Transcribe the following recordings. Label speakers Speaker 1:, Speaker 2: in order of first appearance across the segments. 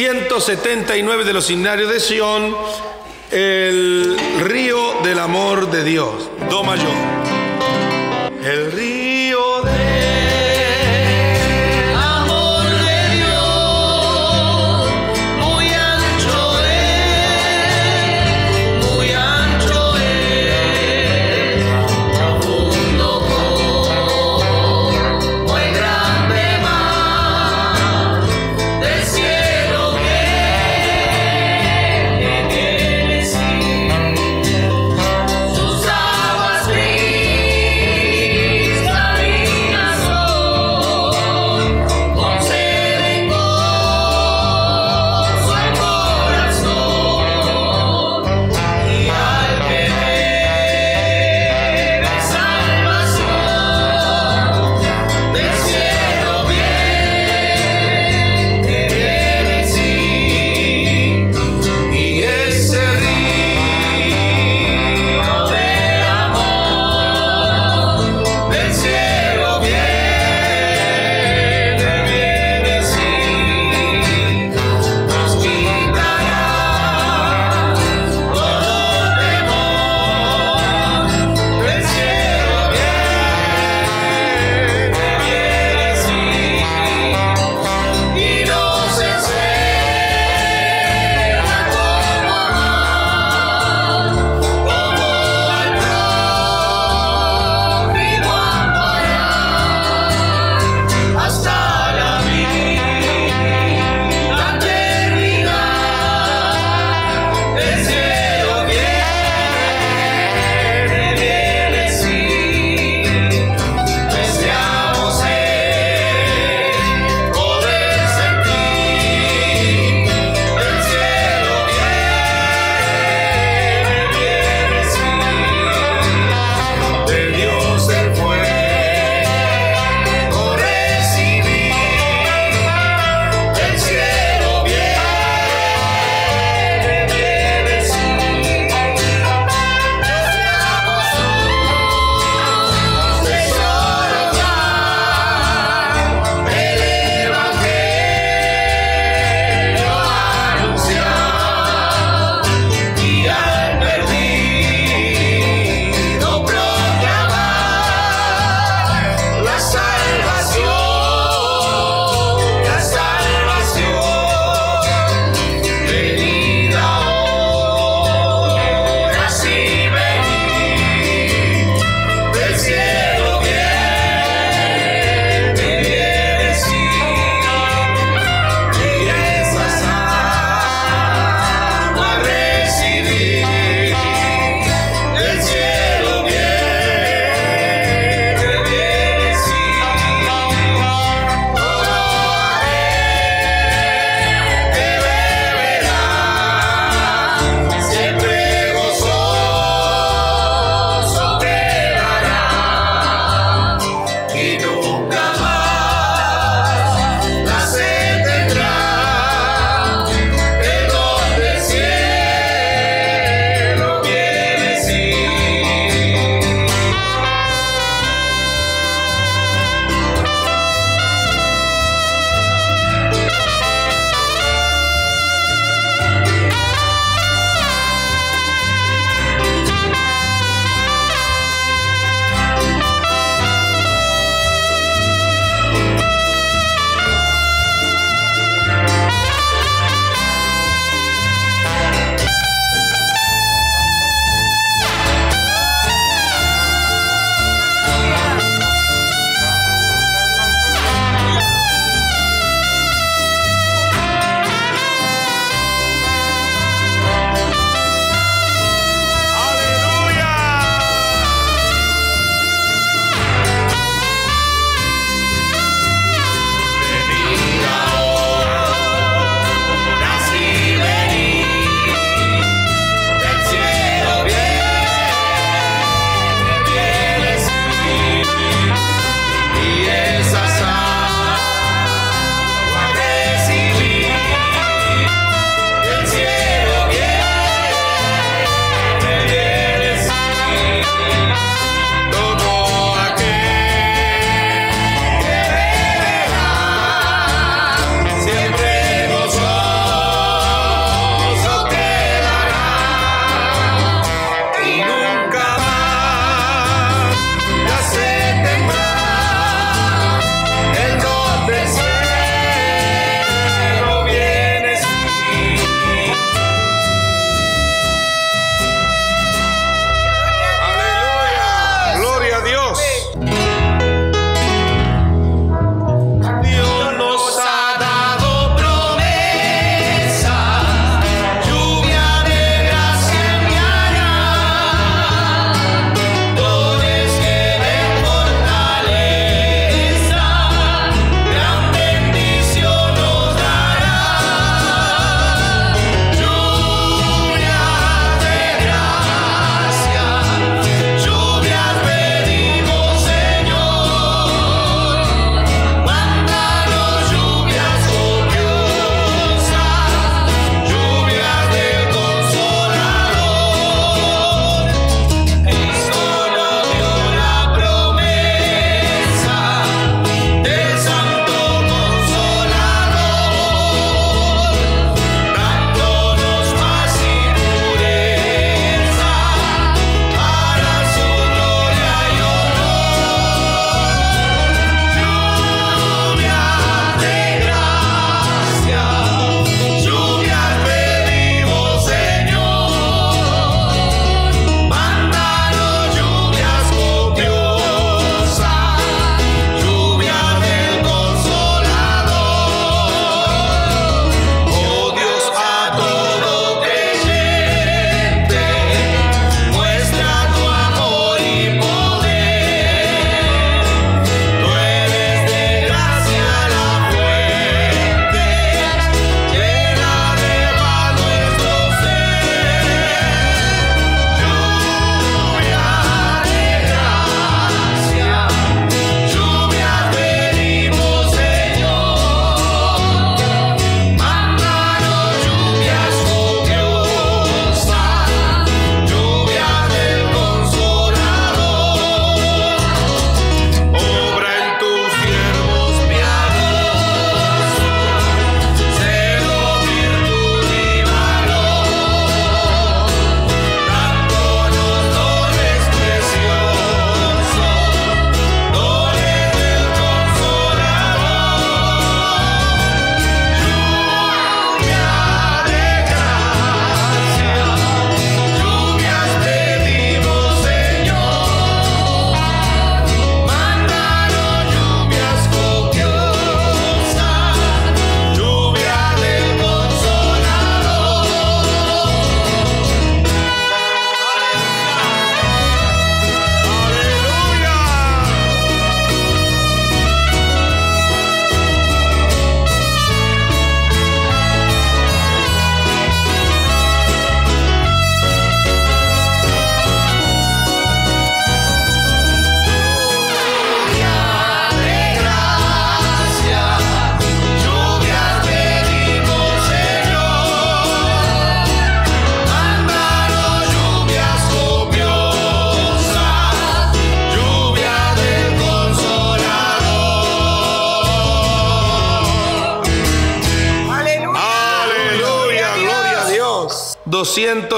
Speaker 1: 179 de los Himnarios de Sion, el río del amor de Dios, Do mayor. El río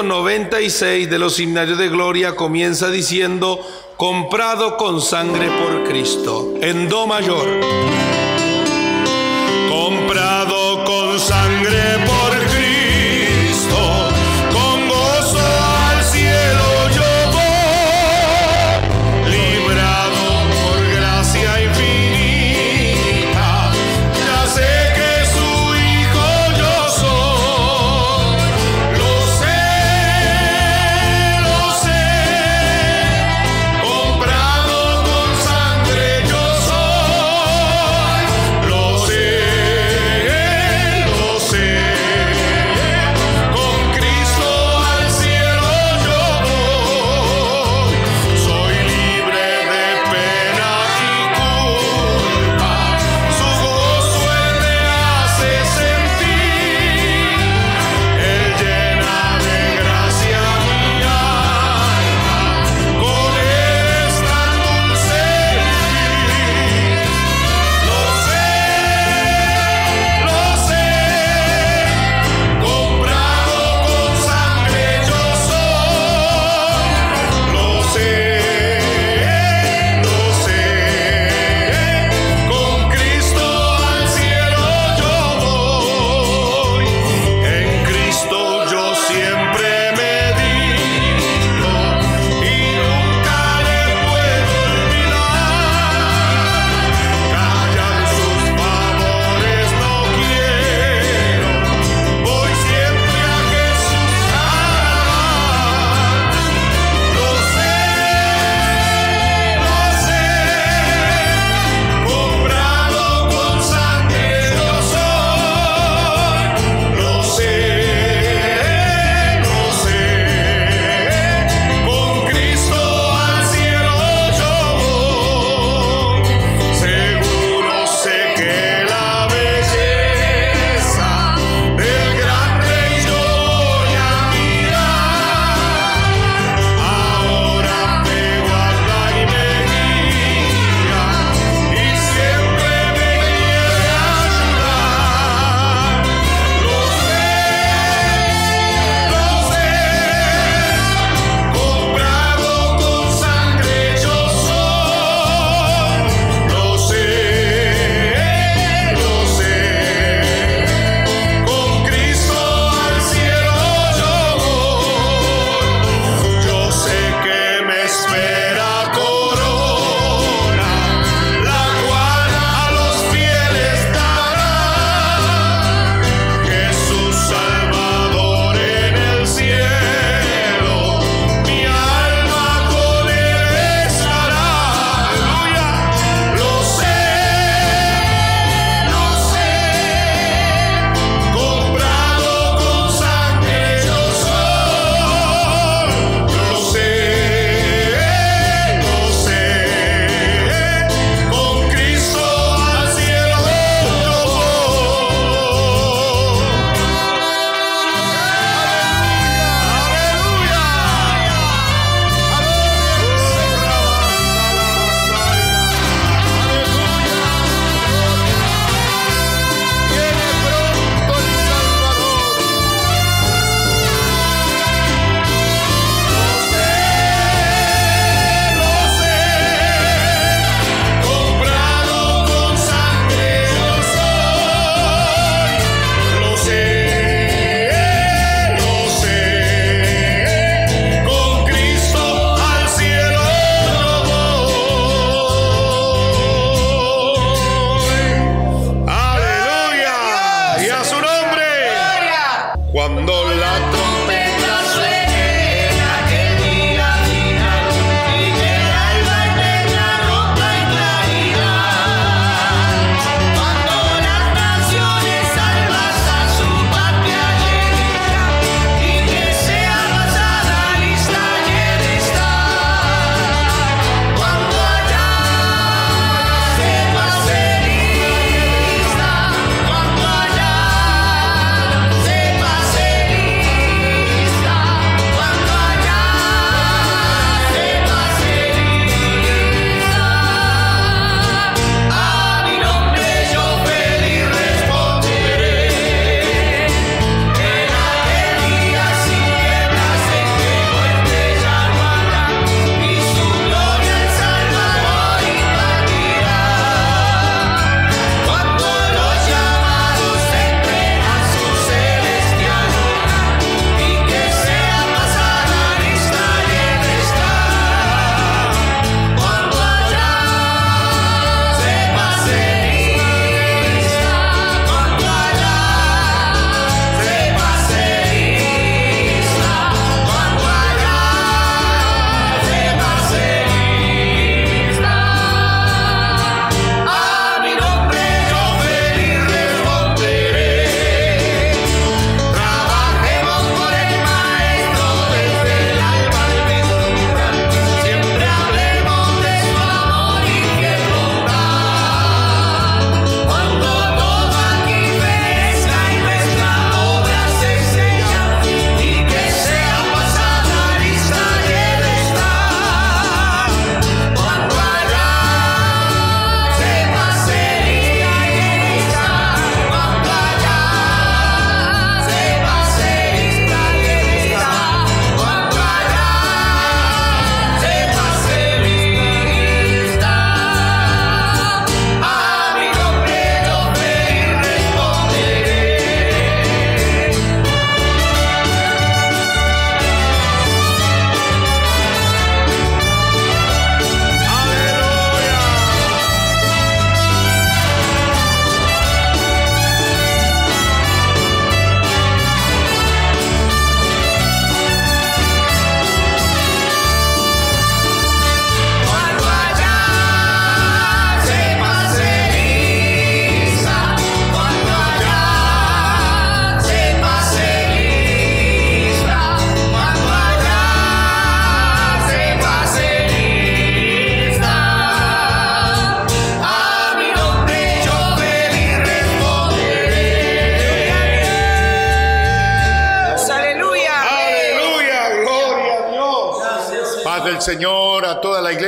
Speaker 2: 196 de
Speaker 3: los Signarios de Gloria comienza diciendo, comprado con sangre por Cristo, en Do mayor.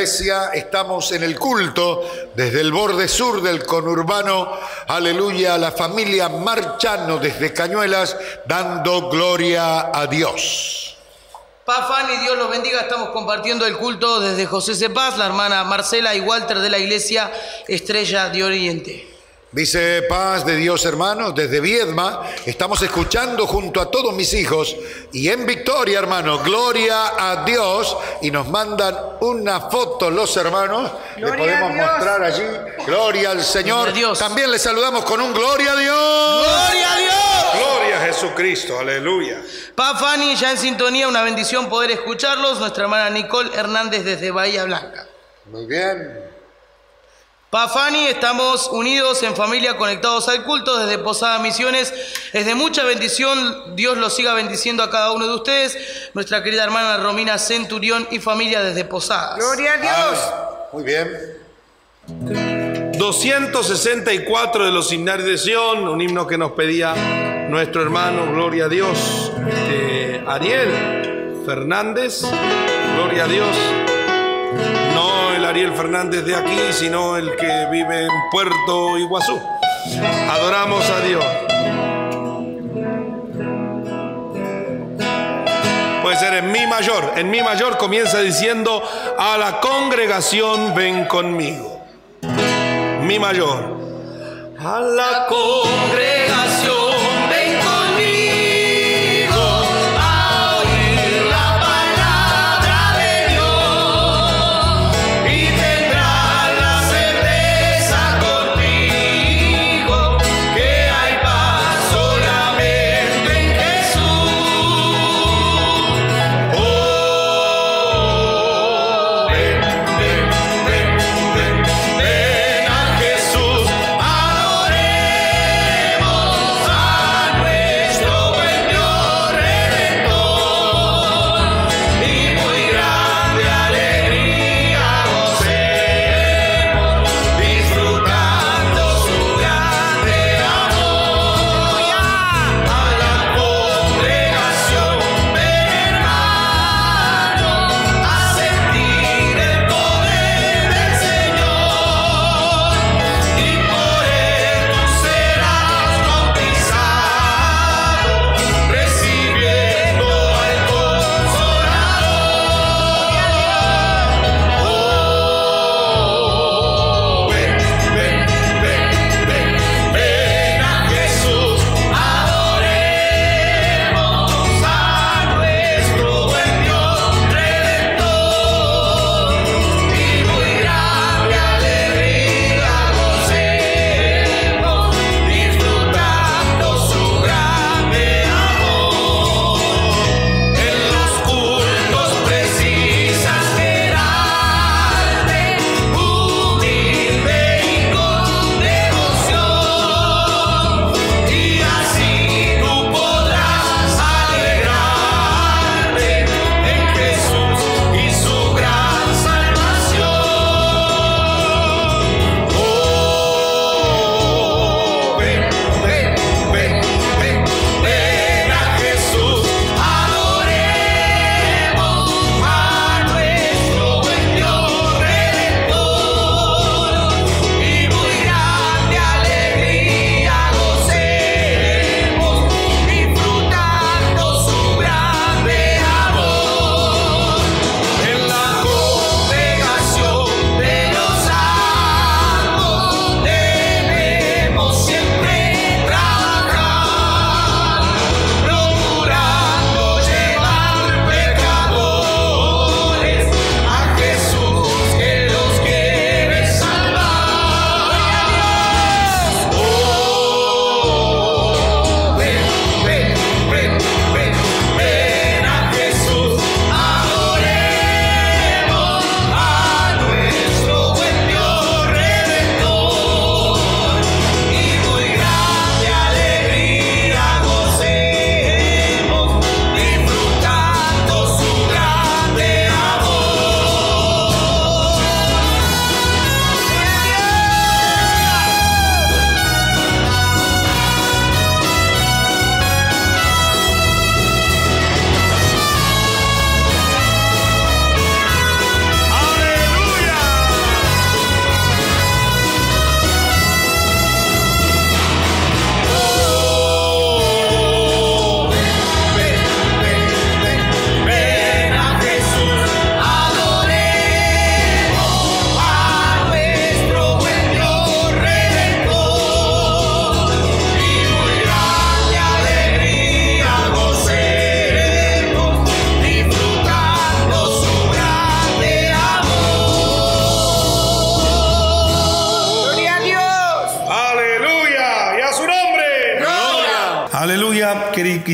Speaker 4: Estamos en el culto desde el borde sur del conurbano. Aleluya, la familia Marchano desde Cañuelas, dando gloria a Dios.
Speaker 1: Paz, Fanny, Dios los bendiga. Estamos compartiendo el culto desde José Cepaz, la hermana Marcela y Walter de la iglesia Estrella de Oriente.
Speaker 4: Dice paz de Dios hermanos, desde Viedma estamos escuchando junto a todos mis hijos y en victoria hermano, gloria a Dios y nos mandan una foto los hermanos, le podemos mostrar allí, gloria al Señor,
Speaker 1: Gloria Dios.
Speaker 4: también le saludamos con un gloria a Dios.
Speaker 1: ¡Gloria a Dios!
Speaker 3: Gloria a Jesucristo, aleluya.
Speaker 1: Paz, Fanny, ya en sintonía, una bendición poder escucharlos. Nuestra hermana Nicole Hernández desde Bahía Blanca.
Speaker 4: Muy bien,
Speaker 1: Pa Fanny, estamos unidos en familia, conectados al culto desde Posada Misiones. Es de mucha bendición, Dios los siga bendiciendo a cada uno de ustedes. Nuestra querida hermana Romina Centurión y familia desde Posadas.
Speaker 5: Gloria a Dios.
Speaker 4: muy bien.
Speaker 3: 264 de los himnarios de Sion, un himno que nos pedía nuestro hermano, gloria a Dios, este, Ariel Fernández, gloria a Dios. No el Ariel Fernández de aquí, sino el que vive en Puerto Iguazú. Adoramos a Dios. Puede ser en mi mayor. En mi mayor comienza diciendo, a la congregación ven conmigo. Mi mayor. A la
Speaker 2: Congregación,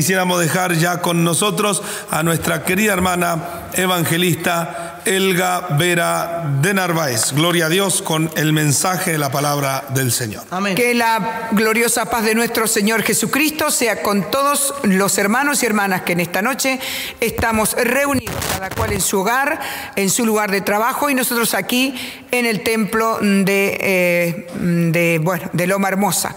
Speaker 3: quisiéramos dejar ya con nosotros a nuestra querida hermana evangelista Elga Vera de Narváez. Gloria a Dios con el mensaje de la palabra del Señor.
Speaker 1: Amén.
Speaker 5: Que la gloriosa paz de nuestro Señor Jesucristo sea con todos los hermanos y hermanas que en esta noche estamos reunidos, cada cual en su hogar, en su lugar de trabajo y nosotros aquí en el templo de, eh, de, bueno, de Loma Hermosa.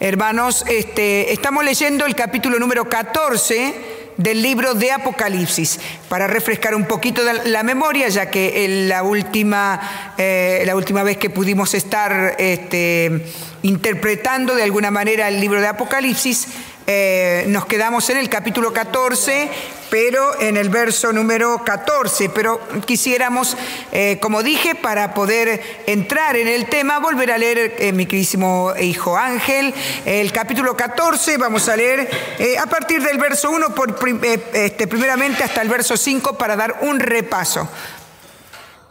Speaker 5: Hermanos, este, estamos leyendo el capítulo número 14 del libro de Apocalipsis, para refrescar un poquito la memoria, ya que en la última, eh, la última vez que pudimos estar este, interpretando de alguna manera el libro de Apocalipsis, eh, nos quedamos en el capítulo 14, pero en el verso número 14. Pero quisiéramos, eh, como dije, para poder entrar en el tema, volver a leer, eh, mi queridísimo hijo Ángel, el capítulo 14, vamos a leer a partir del verso 1, por, prim- eh, este, primeramente hasta el verso 5, para dar un repaso.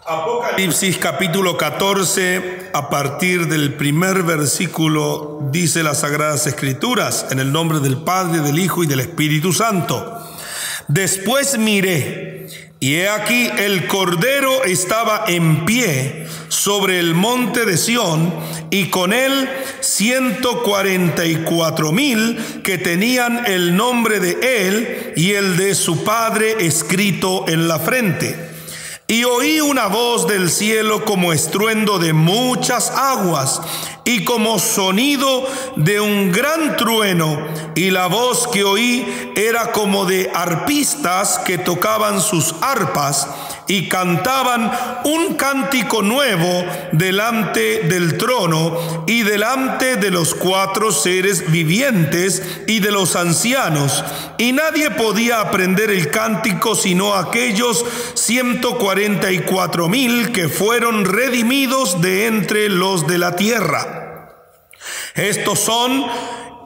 Speaker 3: Apocalipsis capítulo 14, a partir del primer versículo, dice las Sagradas Escrituras, en el nombre del Padre, del Hijo y del Espíritu Santo. Después miré, y he aquí el Cordero estaba en pie sobre el monte de Sión, y con él ciento cuarenta y cuatro mil que tenían el nombre de él y el de su Padre escrito en la frente. Y oí una voz del cielo como estruendo de muchas aguas y como sonido de un gran trueno. Y la voz que oí era como de arpistas que tocaban sus arpas y cantaban un cántico nuevo delante del trono y delante de los cuatro seres vivientes y de los ancianos. Y nadie podía aprender el cántico sino aquellos 144 mil que fueron redimidos de entre los de la tierra. Estos son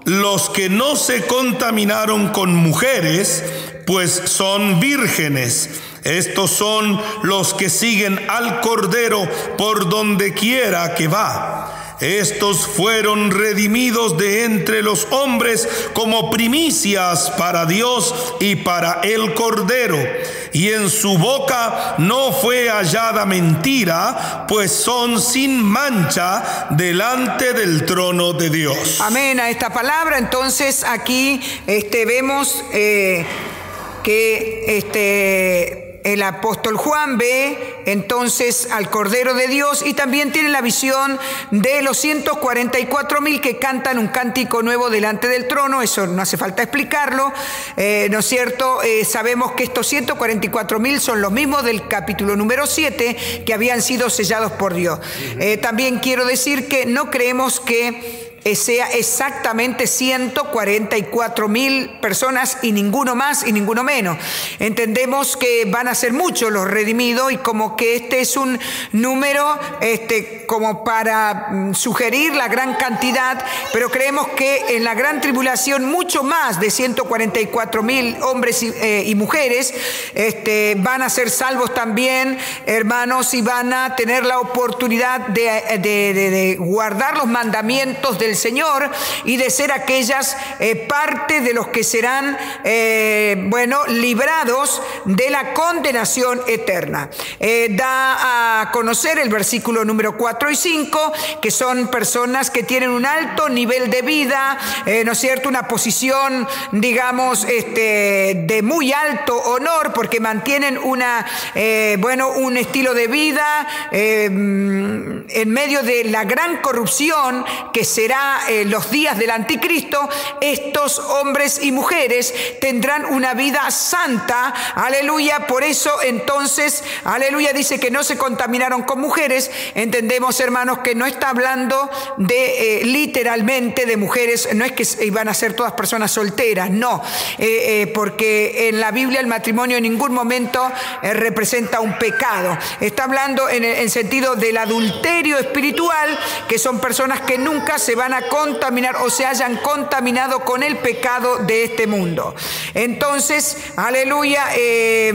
Speaker 3: los que no se contaminaron con mujeres, pues son vírgenes. Estos son los que siguen al Cordero por donde quiera que va. Estos fueron redimidos de entre los hombres como primicias para Dios y para el Cordero. Y en su boca no fue hallada mentira, pues son sin mancha delante del trono de Dios.
Speaker 5: Amén a esta palabra. Entonces aquí este, vemos eh, que este, el apóstol Juan ve entonces al Cordero de Dios y también tiene la visión de los 144 mil que cantan un cántico nuevo delante del trono. Eso no hace falta explicarlo, eh, ¿no es cierto? Eh, sabemos que estos 144 mil son los mismos del capítulo número 7 que habían sido sellados por Dios. Eh, también quiero decir que no creemos que sea exactamente 144 mil personas y ninguno más y ninguno menos. Entendemos que van a ser muchos los redimidos y como que este es un número este, como para mm, sugerir la gran cantidad, pero creemos que en la gran tribulación mucho más de 144 mil hombres y, eh, y mujeres este, van a ser salvos también, hermanos, y van a tener la oportunidad de, de- de- de guardar los mandamientos del Señor y de ser aquellas eh, parte de los que serán, eh, bueno, librados de la condenación eterna. Eh, da a conocer el versículo número 4 y 5, que son personas que tienen un alto nivel de vida, ¿no es cierto? Una posición, digamos, este, de muy alto honor, porque mantienen una, bueno, un estilo de vida en medio de la gran corrupción que será eh, los días del anticristo, estos hombres y mujeres tendrán una vida santa, aleluya, por eso entonces, aleluya, dice que no se contaminaron con mujeres, entendemos hermanos que no está hablando de eh, literalmente de mujeres, no es que iban a ser todas personas solteras, no, eh, porque en la Biblia el matrimonio en ningún momento representa un pecado, está hablando en el en sentido del adulterio espiritual, que son personas que nunca se van a contaminar o se hayan contaminado con el pecado de este mundo. Entonces, aleluya. eh,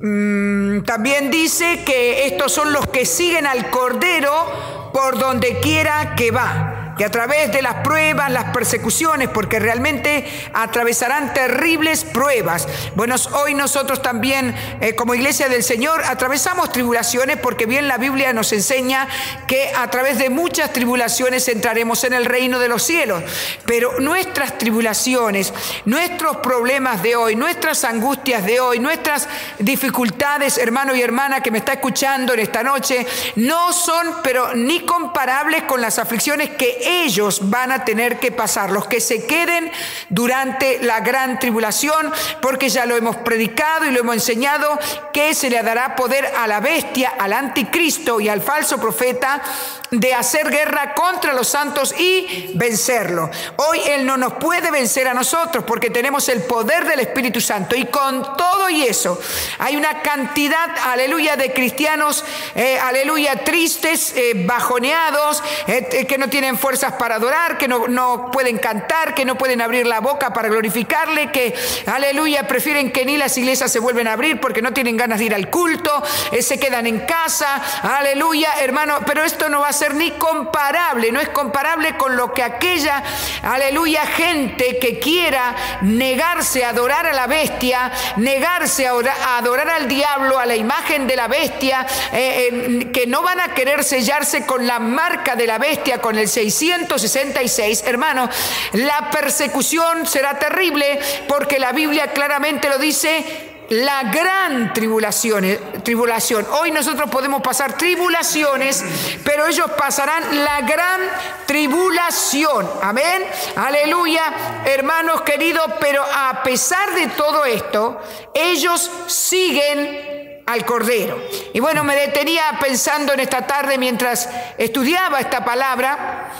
Speaker 5: mm, también dice que estos son los que siguen al Cordero por donde quiera que va. Que a través de las pruebas, las persecuciones, porque realmente atravesarán terribles pruebas. Bueno, hoy nosotros también, eh, como iglesia del Señor, atravesamos tribulaciones porque bien la Biblia nos enseña que a través de muchas tribulaciones entraremos en el reino de los cielos. Pero nuestras tribulaciones, nuestros problemas de hoy, nuestras angustias de hoy, nuestras dificultades, hermano y hermana que me está escuchando en esta noche, no son, pero ni comparables con las aflicciones que ellos van a tener que pasar, los que se queden durante la gran tribulación, porque ya lo hemos predicado y lo hemos enseñado, que se le dará poder a la bestia, al anticristo y al falso profeta de hacer guerra contra los santos y vencerlo. Hoy Él no nos puede vencer a nosotros porque tenemos el poder del Espíritu Santo. Y con todo y eso, hay una cantidad, aleluya, de cristianos, eh, aleluya, tristes, eh, bajoneados, eh, que no tienen para adorar, que no, no pueden cantar, que no pueden abrir la boca para glorificarle, que, aleluya, prefieren que ni las iglesias se vuelven a abrir porque no tienen ganas de ir al culto, eh, se quedan en casa, aleluya, hermano, pero esto no va a ser ni comparable, no es comparable con lo que aquella, aleluya, gente que quiera negarse a adorar a la bestia, negarse a, a adorar al diablo, a la imagen de la bestia, eh, eh, que no van a querer sellarse con la marca de la bestia, con el 666, hermano, la persecución será terrible porque la Biblia claramente lo dice la gran tribulación, eh, tribulación. Hoy nosotros podemos pasar tribulaciones, pero ellos pasarán la gran tribulación. Amén. Aleluya, hermanos queridos, pero a pesar de todo esto, ellos siguen al Cordero. Y bueno, me detenía pensando en esta tarde mientras estudiaba esta palabra.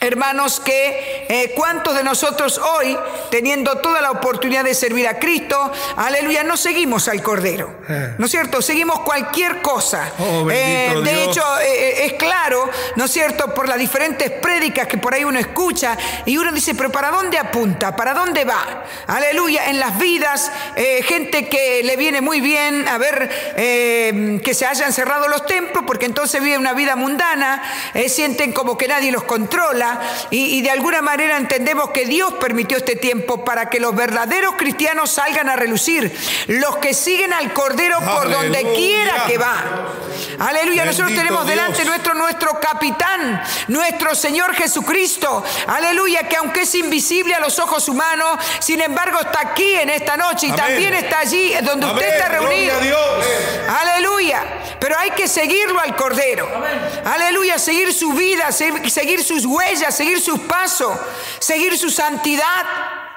Speaker 5: Hermanos, que eh, cuántos de nosotros hoy, teniendo toda la oportunidad de servir a Cristo, aleluya, no seguimos al Cordero,
Speaker 3: Eh.
Speaker 5: ¿no es cierto? Seguimos cualquier cosa.
Speaker 3: Oh,
Speaker 5: Eh, de
Speaker 3: Dios.
Speaker 5: hecho, eh, es claro, ¿no es cierto?, por las diferentes prédicas que por ahí uno escucha y uno dice, pero ¿para dónde apunta? ¿Para dónde va? Aleluya, en las vidas, gente que le viene muy bien a ver que se hayan cerrado los templos porque entonces vive una vida mundana, sienten como que nadie los controla y, y de alguna manera entendemos que Dios permitió este tiempo para que los verdaderos cristianos salgan a relucir, los que siguen al Cordero por donde quiera que va. Aleluya, nosotros tenemos delante
Speaker 3: Dios.
Speaker 5: nuestro, nuestro capitán, nuestro Señor Jesucristo. Aleluya, que aunque es invisible a los ojos humanos, sin embargo está aquí en esta noche y
Speaker 3: Amén.
Speaker 5: también está allí donde usted está reunido.
Speaker 3: Gloria a Dios.
Speaker 5: Aleluya. Pero hay que seguirlo al Cordero. Aleluya, seguir su vida, se- seguir sus huellas, seguir sus pasos, seguir su santidad.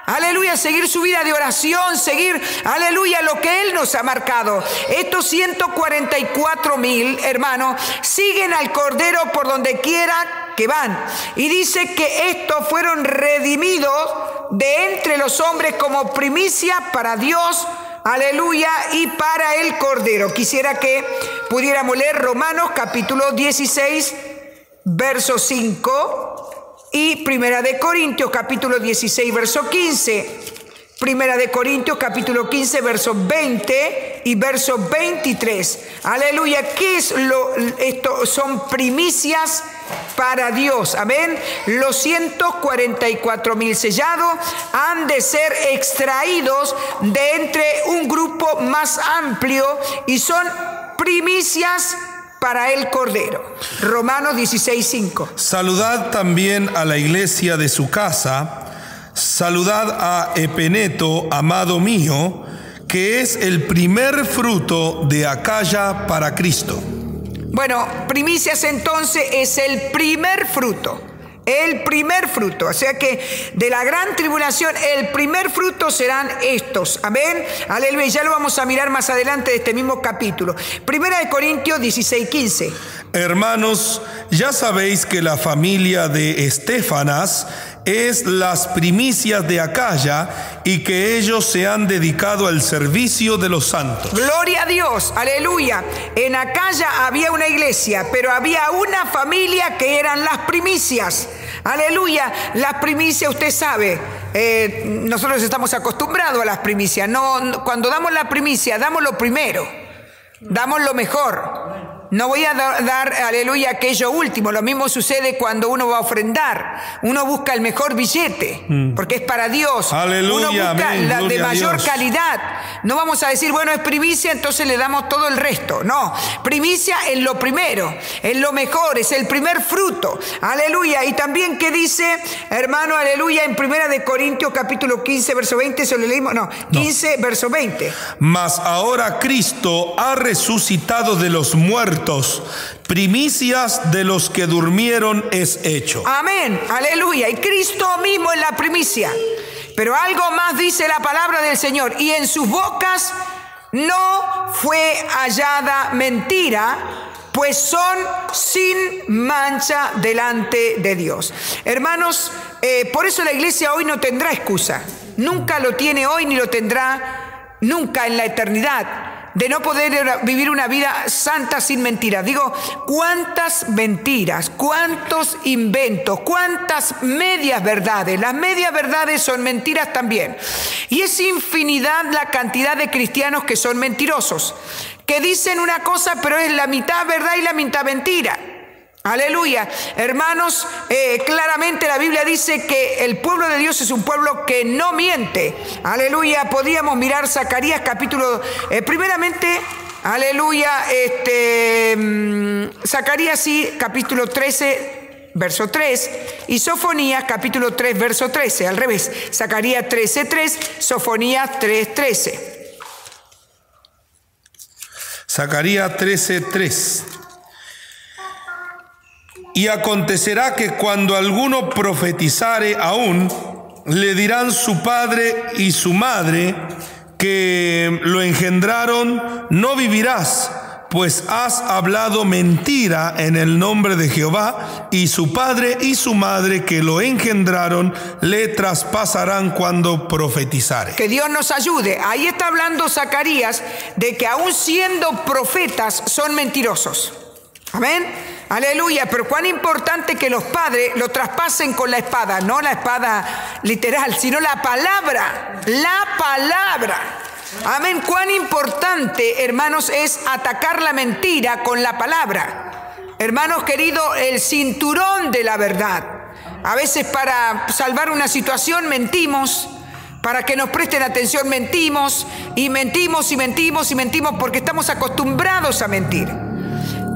Speaker 5: Aleluya, seguir su vida de oración, seguir, aleluya, lo que Él nos ha marcado. Estos 144 mil, hermanos, siguen al Cordero por donde quiera que van. Y dice que estos fueron redimidos de entre los hombres como primicia para Dios Aleluya y para el Cordero. Quisiera que pudiéramos leer Romanos capítulo 16, verso 5 y Primera de Corintios capítulo 16, verso 15. Primera de Corintios capítulo 15, verso 20 y verso 23. Aleluya. ¿Qué es lo esto? Son primicias para Dios. Amén. Los 144 mil sellados han de ser extraídos de entre un grupo más amplio y son primicias para el Cordero. Romanos 16, 5.
Speaker 3: Saludad también a la iglesia de su casa. Saludad a Epeneto, amado mío, que es el primer fruto de Acaya para Cristo.
Speaker 5: Bueno, primicias entonces es el primer fruto. El primer fruto. O sea que de la gran tribulación, el primer fruto serán estos. Amén. Aleluya. Ya lo vamos a mirar más adelante de este mismo capítulo. Primera de Corintios 16, 15.
Speaker 3: Hermanos, ya sabéis que la familia de Estefanas es las primicias de Acaya y que ellos se han dedicado al servicio de los santos.
Speaker 5: Gloria a Dios, aleluya. En Acaya había una iglesia, pero había una familia que eran las primicias. Aleluya, las primicias, usted sabe, eh, nosotros estamos acostumbrados a las primicias. No, cuando damos la primicia, damos lo primero, damos lo mejor. No voy a da- dar, aleluya, aquello último. Lo mismo sucede cuando uno va a ofrendar. Uno busca el mejor billete, porque es para Dios.
Speaker 3: Mm. Aleluya,
Speaker 5: Uno busca
Speaker 3: amén,
Speaker 5: la de mayor calidad. No vamos a decir, bueno, es primicia, entonces le damos todo el resto. No, primicia es lo primero, es lo mejor, es el primer fruto. Aleluya. Y también, ¿qué dice, hermano, aleluya, en Primera de Corintios, capítulo 15, verso 20, se lo leímos, no, 15, verso 20.
Speaker 3: Mas ahora Cristo ha resucitado de los muertos, primicias de los que durmieron es hecho.
Speaker 5: Amén, aleluya. Y Cristo mismo es la primicia. Pero algo más dice la palabra del Señor. Y en sus bocas no fue hallada mentira, pues son sin mancha delante de Dios. Hermanos, eh, por eso la iglesia hoy no tendrá excusa. Nunca lo tiene hoy ni lo tendrá nunca en la eternidad de no poder vivir una vida santa sin mentiras. Digo, cuántas mentiras, cuántos inventos, cuántas medias verdades. Las medias verdades son mentiras también. Y es infinidad la cantidad de cristianos que son mentirosos, que dicen una cosa pero es la mitad verdad y la mitad mentira. Aleluya. Hermanos, eh, claramente la Biblia dice que el pueblo de Dios es un pueblo que no miente. Aleluya. Podríamos mirar Zacarías capítulo, eh, primeramente, aleluya, este, mm, Zacarías sí, capítulo 13, verso 3, y Sofonías capítulo 3, verso 13, al revés. Zacarías 13, 3, Sofonías 3, 13.
Speaker 3: Zacarías 13:3. Y acontecerá que cuando alguno profetizare aún, le dirán su padre y su madre que lo engendraron, no vivirás, pues has hablado mentira en el nombre de Jehová, y su padre y su madre que lo engendraron le traspasarán cuando profetizare.
Speaker 5: Que Dios nos ayude. Ahí está hablando Zacarías de que aún siendo profetas son mentirosos. Amén. Aleluya. Pero cuán importante que los padres lo traspasen con la espada, no la espada literal, sino la palabra. La palabra. Amén. Cuán importante, hermanos, es atacar la mentira con la palabra. Hermanos queridos, el cinturón de la verdad. A veces para salvar una situación mentimos. Para que nos presten atención mentimos y mentimos y mentimos y mentimos porque estamos acostumbrados a mentir.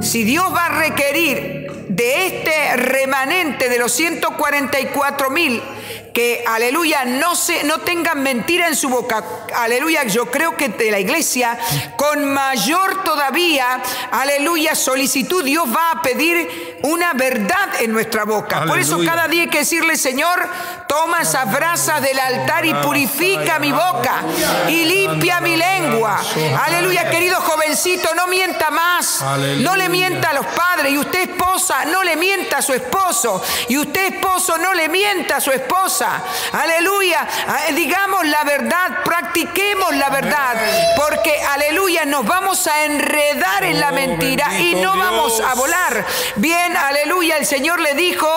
Speaker 5: Si Dios va a requerir de este remanente de los 144 mil que, aleluya, no, se, no tengan mentira en su boca, aleluya, yo creo que de la iglesia, con mayor todavía, aleluya, solicitud, Dios va a pedir una verdad en nuestra boca. Por eso cada día hay que decirle, Señor, toma esas brasas del altar y purifica mi boca y limpia mi lengua. Aleluya, querido jovencito, no mienta más. No le mienta a los padres. Y usted esposa, no le mienta a su esposo. Y usted esposo, no le mienta a su esposa. Aleluya. Ah, Digamos la verdad, practiquemos la verdad. Porque, aleluya, nos vamos a enredar en la mentira y no vamos a volar. Bien, aleluya, el Señor le dijo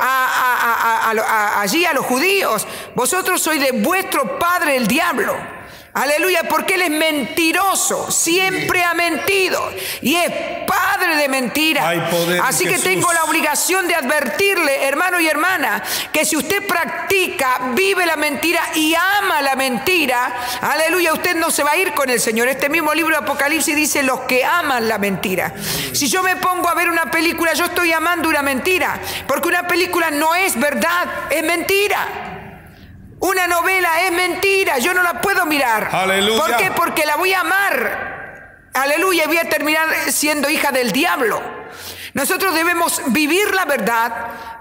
Speaker 5: a- a- a- a- a- allí a los judíos, vosotros sois de vuestro padre el diablo. Aleluya, porque él es mentiroso, siempre ha mentido y es padre de mentira.
Speaker 3: Hay poder en
Speaker 5: Así que
Speaker 3: Jesús.
Speaker 5: tengo la obligación de advertirle, hermano y hermana, que si usted practica, vive la mentira y ama la mentira, aleluya, usted no se va a ir con el Señor. Este mismo libro de Apocalipsis dice los que aman la mentira. Si yo me pongo a ver una película, yo estoy amando una mentira, porque una película no es verdad, es mentira. Una novela es mentira, yo no la puedo mirar.
Speaker 3: Aleluya.
Speaker 5: ¿Por qué? Porque la voy a amar. Aleluya, y voy a terminar siendo hija del diablo. Nosotros debemos vivir la verdad,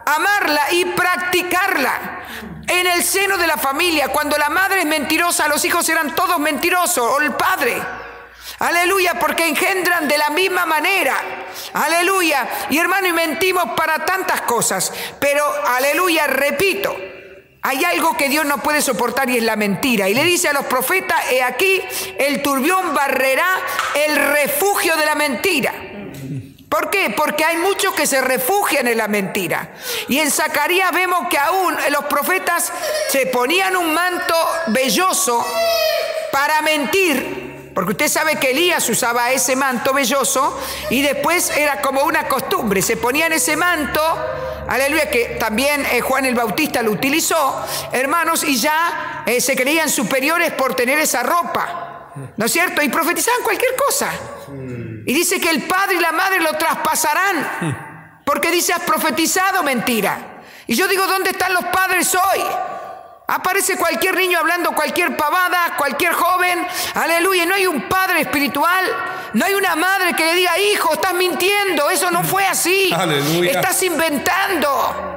Speaker 5: amarla y practicarla. En el seno de la familia, cuando la madre es mentirosa, los hijos serán todos mentirosos, o el padre. Aleluya, porque engendran de la misma manera. Aleluya. Y hermano, y mentimos para tantas cosas. Pero, aleluya, repito, hay algo que Dios no puede soportar y es la mentira. Y le dice a los profetas, he aquí, el turbión barrerá el refugio de la mentira. ¿Por qué? Porque hay muchos que se refugian en la mentira. Y en Zacarías vemos que aún los profetas se ponían un manto velloso para mentir. Porque usted sabe que Elías usaba ese manto velloso y después era como una costumbre. Se ponían ese manto, aleluya, que también eh, Juan el Bautista lo utilizó, hermanos, y ya eh, se creían superiores por tener esa ropa. ¿No es cierto? Y profetizaban cualquier cosa. Y dice que el padre y la madre lo traspasarán. Porque dice, has profetizado mentira. Y yo digo, ¿dónde están los padres hoy? Aparece cualquier niño hablando cualquier pavada, cualquier joven, aleluya, no hay un padre espiritual, no hay una madre que le diga, hijo, estás mintiendo, eso no fue así,
Speaker 3: Aleluya.
Speaker 5: estás inventando.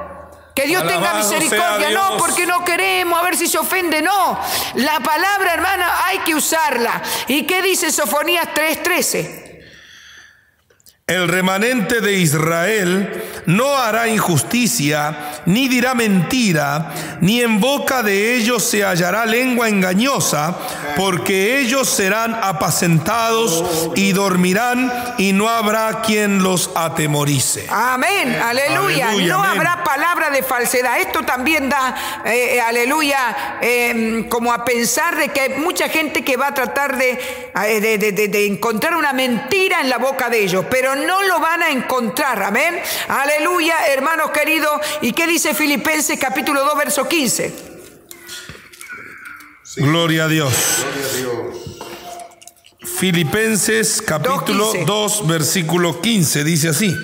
Speaker 5: Que Dios tenga
Speaker 3: Alabado
Speaker 5: misericordia, no, porque no queremos, a ver si se ofende, no. La palabra, hermana, hay que usarla. ¿Y qué dice Sofonías 3:13?
Speaker 3: El remanente de Israel no hará injusticia, ni dirá mentira, ni en boca de ellos se hallará lengua engañosa, porque ellos serán apacentados y dormirán, y no habrá quien los atemorice.
Speaker 5: Amén, aleluya.
Speaker 3: Aleluya,
Speaker 5: no
Speaker 3: amén.
Speaker 5: habrá palabra de falsedad. Esto también da, eh, aleluya, eh, como a pensar de que hay mucha gente que va a tratar de, eh, de- de- de- de encontrar una mentira en la boca de ellos, pero no lo van a encontrar. Amén. Aleluya, hermanos queridos. ¿Y qué dice Filipenses capítulo 2, verso 15?
Speaker 3: Gloria a Dios. Filipenses capítulo
Speaker 5: 2:15.
Speaker 3: 2 versículo 15 dice así.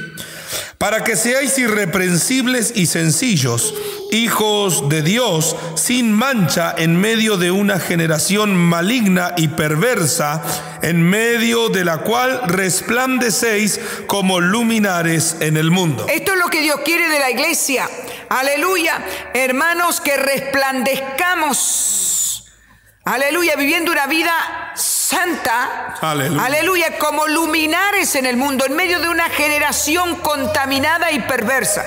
Speaker 3: Para que seáis irreprensibles y sencillos, hijos de Dios, sin mancha en medio de una generación maligna y perversa, en medio de la cual resplandecéis como luminares en el mundo.
Speaker 5: Esto es lo que Dios quiere de la iglesia. Aleluya. Hermanos, que resplandezcamos. Aleluya, viviendo una vida santa.
Speaker 3: Aleluya.
Speaker 5: como luminares en el mundo, en medio de una generación contaminada y perversa.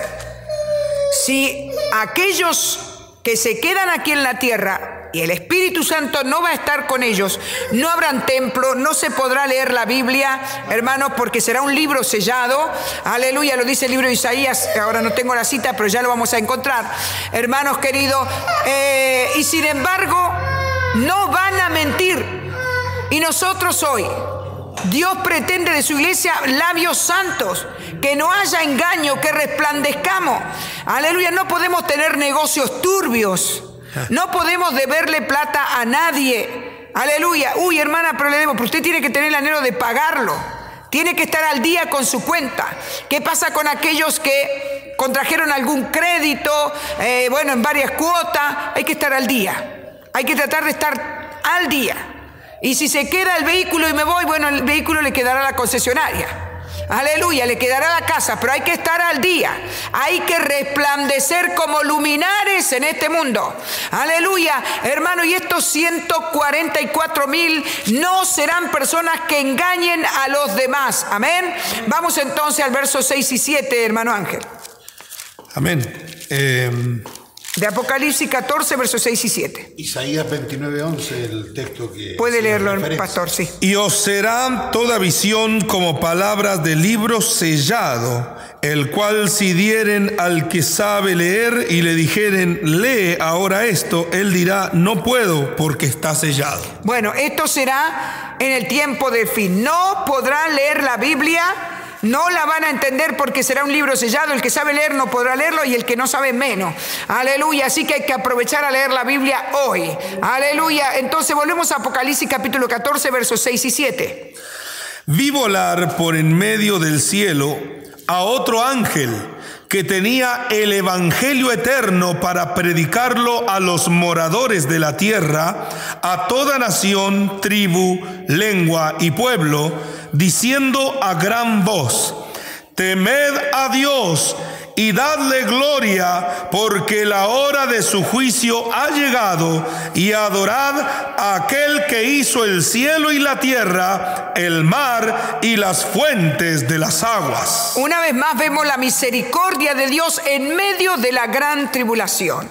Speaker 5: Si aquellos que se quedan aquí en la tierra y el Espíritu Santo no va a estar con ellos, no habrán templo, no se podrá leer la Biblia, hermanos, porque será un libro sellado. Aleluya, lo dice el libro de Isaías, ahora no tengo la cita, pero ya lo vamos a encontrar. Hermanos queridos, eh, y sin embargo, no van a mentir. Y nosotros hoy, Dios pretende de su iglesia labios santos, que no haya engaño, que resplandezcamos. Aleluya, no podemos tener negocios turbios, no podemos deberle plata a nadie. Aleluya, uy hermana, pero le debo, pero usted tiene que tener el anhelo de pagarlo. Tiene que estar al día con su cuenta. ¿Qué pasa con aquellos que contrajeron algún crédito, eh, bueno, en varias cuotas? Hay que estar al día. Hay que tratar de estar al día. Y si se queda el vehículo y me voy, bueno, el vehículo le quedará a la concesionaria. Aleluya, le quedará la casa, pero hay que estar al día. Hay que resplandecer como luminares en este mundo. Aleluya, hermano, y estos 144 mil no serán personas que engañen a los demás. Amén. Vamos entonces al verso 6 y 7, hermano Ángel.
Speaker 3: Amén. Eh,
Speaker 5: De Apocalipsis 14, versos 6 y 7.
Speaker 4: Isaías 29, 11, el texto que...
Speaker 5: Puede leerlo,
Speaker 4: referencia.
Speaker 5: pastor, sí.
Speaker 3: Y os será toda visión como palabras de libro sellado, el cual si dieren al que sabe leer y le dijeren, lee ahora esto, él dirá, no puedo porque está sellado.
Speaker 5: Bueno, esto será en el tiempo del fin. No podrán leer la Biblia, no la van a entender porque será un libro sellado. El que sabe leer no podrá leerlo y el que no sabe menos. Aleluya. Así que hay que aprovechar a leer la Biblia hoy. Aleluya. Entonces volvemos a Apocalipsis capítulo 14, versos 6 y 7.
Speaker 3: Vi volar por en medio del cielo a otro ángel que tenía el Evangelio eterno para predicarlo a los moradores de la tierra, a toda nación, tribu, lengua y pueblo, diciendo a gran voz, temed a Dios y dadle gloria, porque la hora de su juicio ha llegado, y adorad a aquel que hizo el cielo y la tierra, el mar y las fuentes de las aguas.
Speaker 5: Una vez más vemos la misericordia de Dios en medio de la gran tribulación.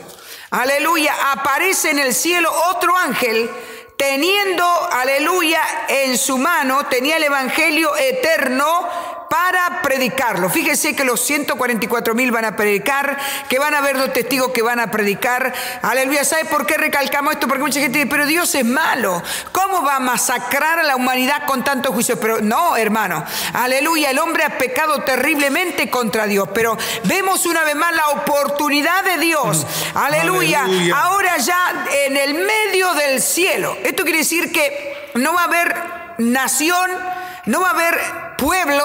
Speaker 5: Aleluya, aparece en el cielo otro ángel teniendo, aleluya, en su mano, tenía el Evangelio eterno para predicarlo. Fíjese que los 144 mil van a predicar, que van a haber dos testigos que van a predicar. Aleluya. ¿Sabe por qué recalcamos esto? Porque mucha gente dice, pero Dios es malo. ¿Cómo va a masacrar a la humanidad con tanto juicio? Pero no, hermano. Aleluya. El hombre ha pecado terriblemente contra Dios. Pero vemos una vez más la oportunidad de Dios. Aleluya.
Speaker 3: Aleluya.
Speaker 5: Ahora ya en el medio del cielo. Esto quiere decir que no va a haber nación, no va a haber pueblo,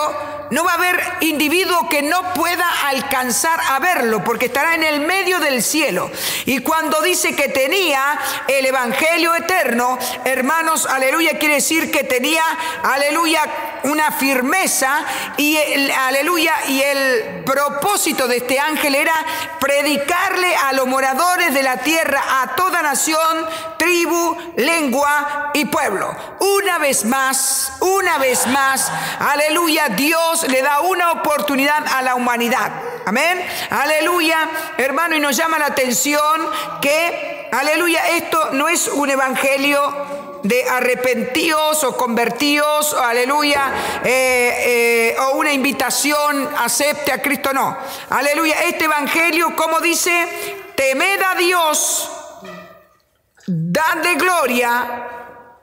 Speaker 5: no va a haber individuo que no pueda alcanzar a verlo, porque estará en el medio del cielo. Y cuando dice que tenía el Evangelio eterno, hermanos, aleluya, quiere decir que tenía, aleluya, una firmeza y el, aleluya, y el propósito de este ángel era predicarle a los moradores de la tierra, a toda nación, tribu, lengua y pueblo. Una vez más, una vez más, aleluya, Dios le da una oportunidad a la humanidad. Amén. Aleluya, hermano, y nos llama la atención que, aleluya, esto no es un evangelio de arrepentidos o convertidos, o aleluya, eh, eh, o una invitación, acepte a Cristo, no. Aleluya, este evangelio, como dice, temed a Dios, dadle gloria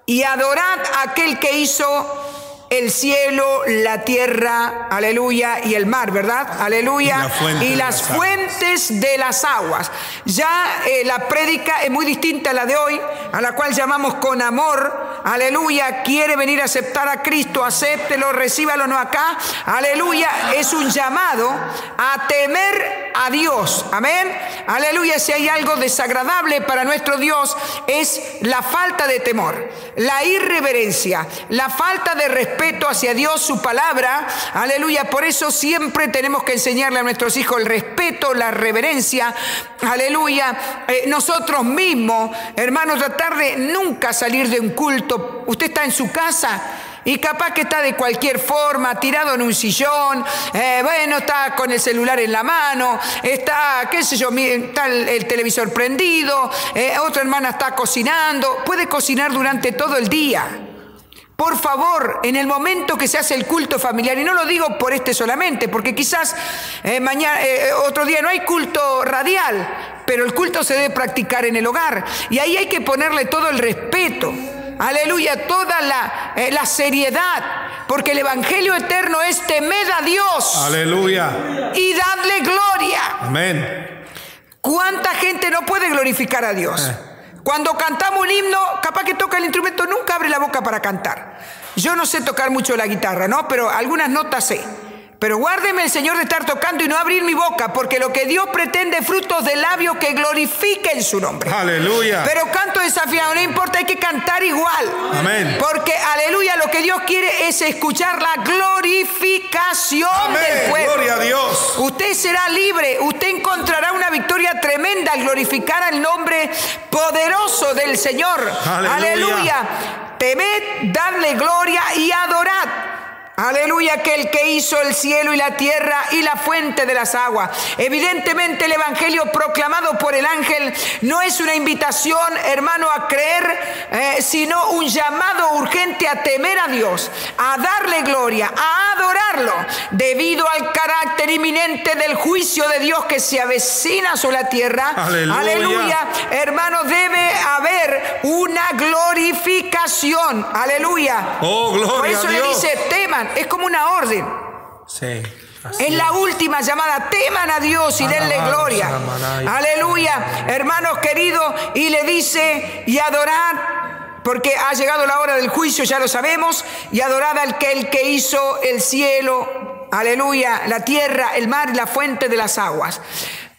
Speaker 5: y adorad a aquel que hizo el cielo, la tierra, aleluya, y el mar, ¿verdad? Aleluya.
Speaker 3: Y la de
Speaker 5: las fuentes de las aguas. Ya eh, la prédica es muy distinta a la de hoy, a la cual llamamos con amor. Aleluya, quiere venir a aceptar a Cristo, acéptelo, recíbalo no acá. Aleluya, es un llamado a temer a Dios. Amén. Aleluya, si hay algo desagradable para nuestro Dios es la falta de temor, la irreverencia, la falta de respeto hacia Dios, su palabra. Aleluya, por eso siempre tenemos que enseñarle a nuestros hijos el respeto, la reverencia. Aleluya, Eh, nosotros mismos, hermanos, tratar de nunca salir de un culto. Usted está en su casa. Y capaz que está de cualquier forma, tirado en un sillón, eh, bueno, está con el celular en la mano, está, qué sé yo, está el, el televisor prendido, eh, otra hermana está cocinando, puede cocinar durante todo el día. Por favor, en el momento que se hace el culto familiar, y no lo digo por este solamente, porque quizás eh, mañana, eh, otro día no hay culto radial, pero el culto se debe practicar en el hogar. Y ahí hay que ponerle todo el respeto. Aleluya, toda la, eh, la seriedad, porque el Evangelio eterno es temed a Dios
Speaker 3: Aleluya.
Speaker 5: y dadle gloria.
Speaker 3: Amén.
Speaker 5: ¿Cuánta gente no puede glorificar a Dios? Cuando cantamos un himno, capaz que toca el instrumento, nunca abre la boca para cantar. Yo no sé tocar mucho la guitarra, ¿no? Pero algunas notas sé. Pero guárdeme el Señor de estar tocando y no abrir mi boca, porque lo que Dios pretende es frutos de labios que glorifiquen su nombre.
Speaker 3: Aleluya.
Speaker 5: Pero canto desafiado, no importa, hay que cantar igual.
Speaker 3: Amén.
Speaker 5: Porque, aleluya, lo que Dios quiere es escuchar la glorificación del pueblo.
Speaker 3: Gloria a Dios.
Speaker 5: Usted será libre, usted encontrará una victoria tremenda al glorificar el nombre poderoso del Señor.
Speaker 3: Aleluya.
Speaker 5: Aleluya. Temed, darle gloria y adorad. Aleluya, aquel que hizo el cielo y la tierra y la fuente de las aguas. Evidentemente el Evangelio proclamado por el ángel no es una invitación, hermano, a creer, eh, sino un llamado urgente a temer a Dios, a darle gloria, a adorarlo, debido al carácter inminente del juicio de Dios que se avecina sobre la tierra.
Speaker 3: Aleluya.
Speaker 5: Aleluya. Hermano, debe haber una glorificación. Aleluya.
Speaker 3: Oh,
Speaker 5: Por
Speaker 3: gloria
Speaker 5: eso
Speaker 3: a
Speaker 5: le dice, teman, es como una orden.
Speaker 3: Sí.
Speaker 5: Es la última llamada, teman a Dios y denle gloria. Aleluya, hermanos queridos, y le dice, y adorad, porque ha llegado la hora del juicio, ya lo sabemos, y adorad al que el que hizo el cielo, aleluya, la tierra, el mar y la fuente de las aguas.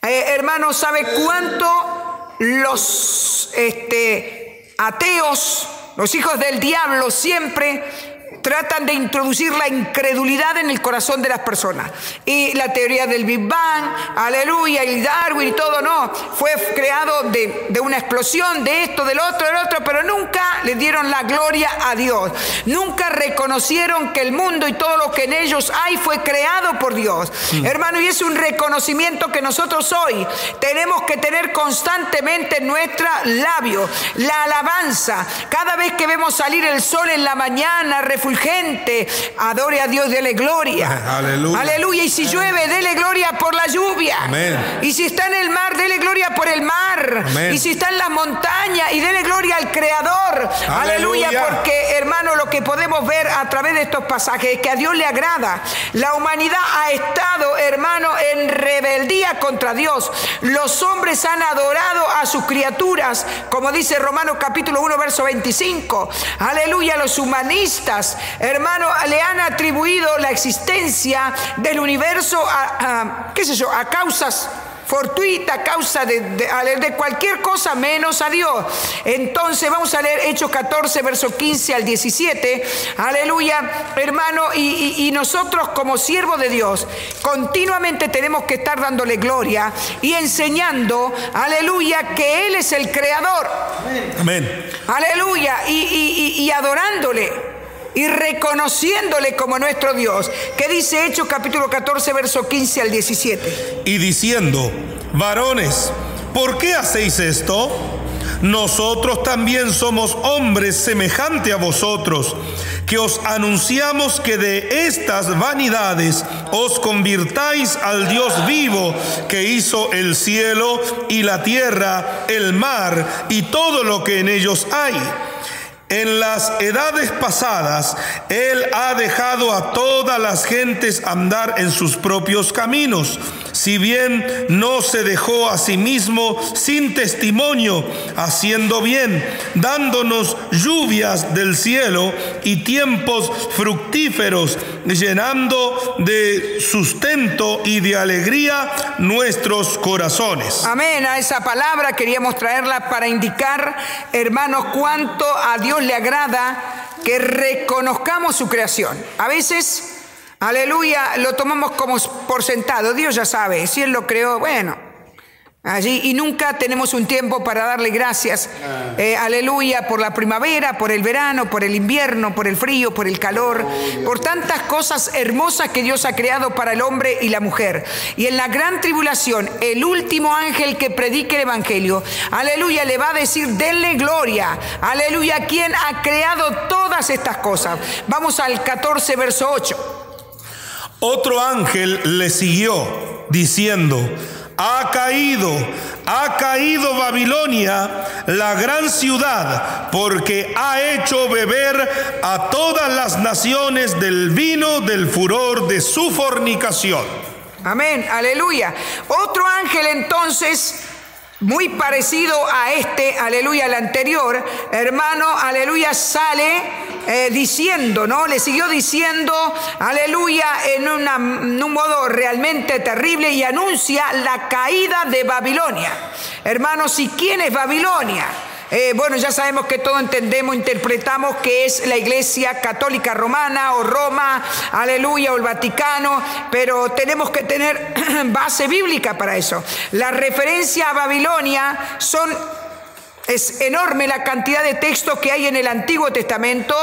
Speaker 5: Eh, hermanos, ¿sabe cuánto los este, ateos, los hijos del diablo, siempre tratan de introducir la incredulidad en el corazón de las personas. Y la teoría del Big Bang, aleluya, y Darwin y todo, no, fue creado de, de una explosión, de esto, del otro, del otro, pero nunca le dieron la gloria a Dios. Nunca reconocieron que el mundo y todo lo que en ellos hay fue creado por Dios. Hermano, y es un reconocimiento que nosotros hoy tenemos que tener constantemente en nuestra labio, la alabanza. Cada vez que vemos salir el sol en la mañana, refulgente, adore a Dios, dele gloria.
Speaker 3: Aleluya.
Speaker 5: Aleluya. Y si llueve, dele gloria por la lluvia.
Speaker 3: Amén.
Speaker 5: Y si está en el mar, dele gloria por el mar.
Speaker 3: Amén.
Speaker 5: Y si está en las montañas, y dele gloria al Creador. Aleluya.
Speaker 3: Aleluya.
Speaker 5: Porque, hermano, lo que podemos ver a través de estos pasajes es que a Dios le agrada. La humanidad ha estado, hermano, en rebeldía contra Dios. Los hombres han adorado a sus criaturas, como dice Romanos capítulo 1, verso 25. Aleluya, los humanistas, hermano, le han atribuido la existencia del universo a, a, qué sé yo, a causas fortuita, a causa de, de- a- de cualquier cosa menos a Dios. Entonces vamos a leer Hechos 14, verso 15 al 17. Aleluya, hermano, y, y- y nosotros como siervos de Dios continuamente tenemos que estar dándole gloria y enseñando, aleluya, que Él es el creador.
Speaker 3: Amén.
Speaker 5: Aleluya. Y, y- y- y adorándole. Y reconociéndole como nuestro Dios. Que dice Hechos capítulo 14, verso 15 al 17.
Speaker 3: y diciendo, varones, ¿por qué hacéis esto? Nosotros también somos hombres semejante a vosotros, que os anunciamos que de estas vanidades os convirtáis al Dios vivo que hizo el cielo y la tierra, el mar y todo lo que en ellos hay. En las edades pasadas, Él ha dejado a todas las gentes andar en sus propios caminos, si bien no se dejó a sí mismo sin testimonio, haciendo bien, dándonos lluvias del cielo y tiempos fructíferos, llenando de sustento y de alegría nuestros corazones.
Speaker 5: Amén. A esa palabra queríamos traerla para indicar, hermanos, cuánto a Dios le agrada que reconozcamos su creación. A veces, aleluya, lo tomamos como por sentado. Dios ya sabe, si Él lo creó, bueno. Allí, y nunca tenemos un tiempo para darle gracias, eh, aleluya, por la primavera, por el verano, por el invierno, por el frío, por el calor, por tantas cosas hermosas que Dios ha creado para el hombre y la mujer. Y en la gran tribulación, el último ángel que predique el Evangelio, aleluya, le va a decir, denle gloria, aleluya, quien ha creado todas estas cosas. Vamos al 14, verso 8.
Speaker 3: Otro ángel le siguió diciendo, ha caído, ha caído Babilonia, la gran ciudad, porque ha hecho beber a todas las naciones del vino del furor de su fornicación.
Speaker 5: Amén, aleluya. Otro ángel entonces, muy parecido a este, aleluya, al anterior, hermano, aleluya, sale eh, diciendo, ¿no? Le siguió diciendo, aleluya, en, en un modo realmente terrible y anuncia la caída de Babilonia. Hermanos, ¿y quién es Babilonia? Eh, bueno, ya sabemos que todo entendemos, interpretamos que es la iglesia católica romana o Roma, aleluya, o el Vaticano, pero tenemos que tener base bíblica para eso. La referencia a Babilonia son es enorme la cantidad de textos que hay en el Antiguo Testamento.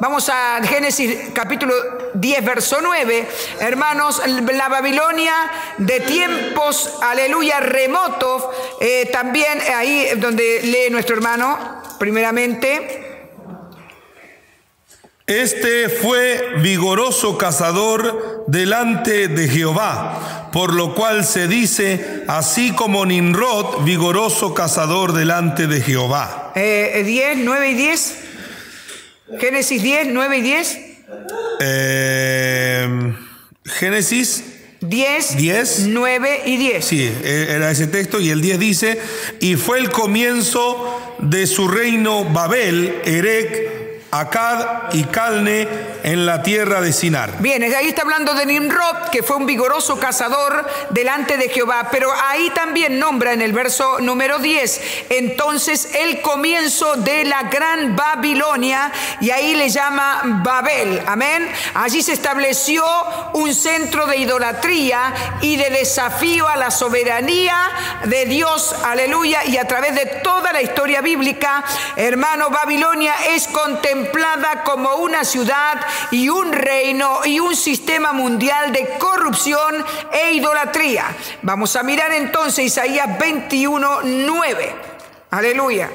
Speaker 5: Vamos a Génesis capítulo 10, verso 9. Hermanos, la Babilonia de tiempos, aleluya, remotos. eh, también ahí donde lee nuestro hermano, primeramente.
Speaker 3: Este fue vigoroso cazador delante de Jehová, por lo cual se dice, así como Nimrod, vigoroso cazador delante de Jehová.
Speaker 5: eh, 10, 9 y 10. Génesis 10, 9 y 10.
Speaker 3: Eh, Génesis
Speaker 5: 10,
Speaker 3: 10.
Speaker 5: 9 y 10.
Speaker 3: Sí, e- era ese texto y el 10 dice, y fue el comienzo de su reino Babel, Erec, Acad y Calne en la tierra de Sinar.
Speaker 5: Bien, ahí está hablando de Nimrod, que fue un vigoroso cazador delante de Jehová, pero ahí también nombra en el verso número 10, entonces el comienzo de la gran Babilonia, y ahí le llama Babel, amén. Allí se estableció un centro de idolatría y de desafío a la soberanía de Dios, aleluya, y a través de toda la historia bíblica, hermano, Babilonia es contemplada como una ciudad y un reino y un sistema mundial de corrupción e idolatría. Vamos a mirar entonces Isaías 21, 9. Aleluya.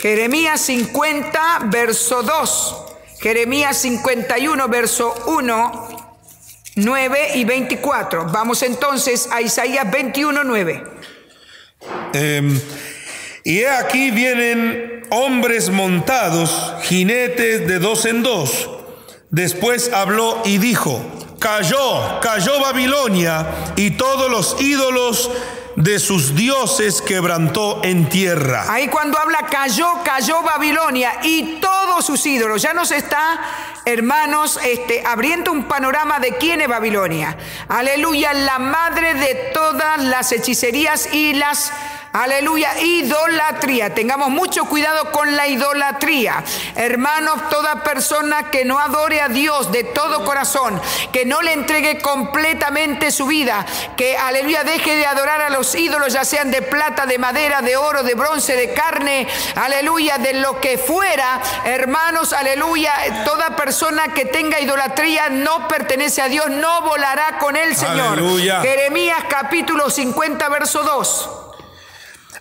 Speaker 5: Jeremías 50, verso 2. Jeremías 51, verso 1, 9 y 24. Vamos entonces a Isaías 21, 9.
Speaker 3: Eh, y he aquí vienen hombres montados, jinetes de dos en dos. Después habló y dijo, cayó, cayó Babilonia y todos los ídolos de sus dioses quebrantó en tierra.
Speaker 5: Ahí cuando habla cayó, cayó Babilonia y todos sus ídolos. Ya nos está, hermanos, este, abriendo un panorama de quién es Babilonia. Aleluya, la madre de todas las hechicerías y las Aleluya, idolatría. Tengamos mucho cuidado con la idolatría. Hermanos, toda persona que no adore a Dios de todo corazón, que no le entregue completamente su vida, que, aleluya, deje de adorar a los ídolos, ya sean de plata, de madera, de oro, de bronce, de carne, aleluya, de lo que fuera, hermanos, aleluya, toda persona que tenga idolatría no pertenece a Dios, no volará con el Señor.
Speaker 3: Aleluya.
Speaker 5: Jeremías capítulo 50, verso 2.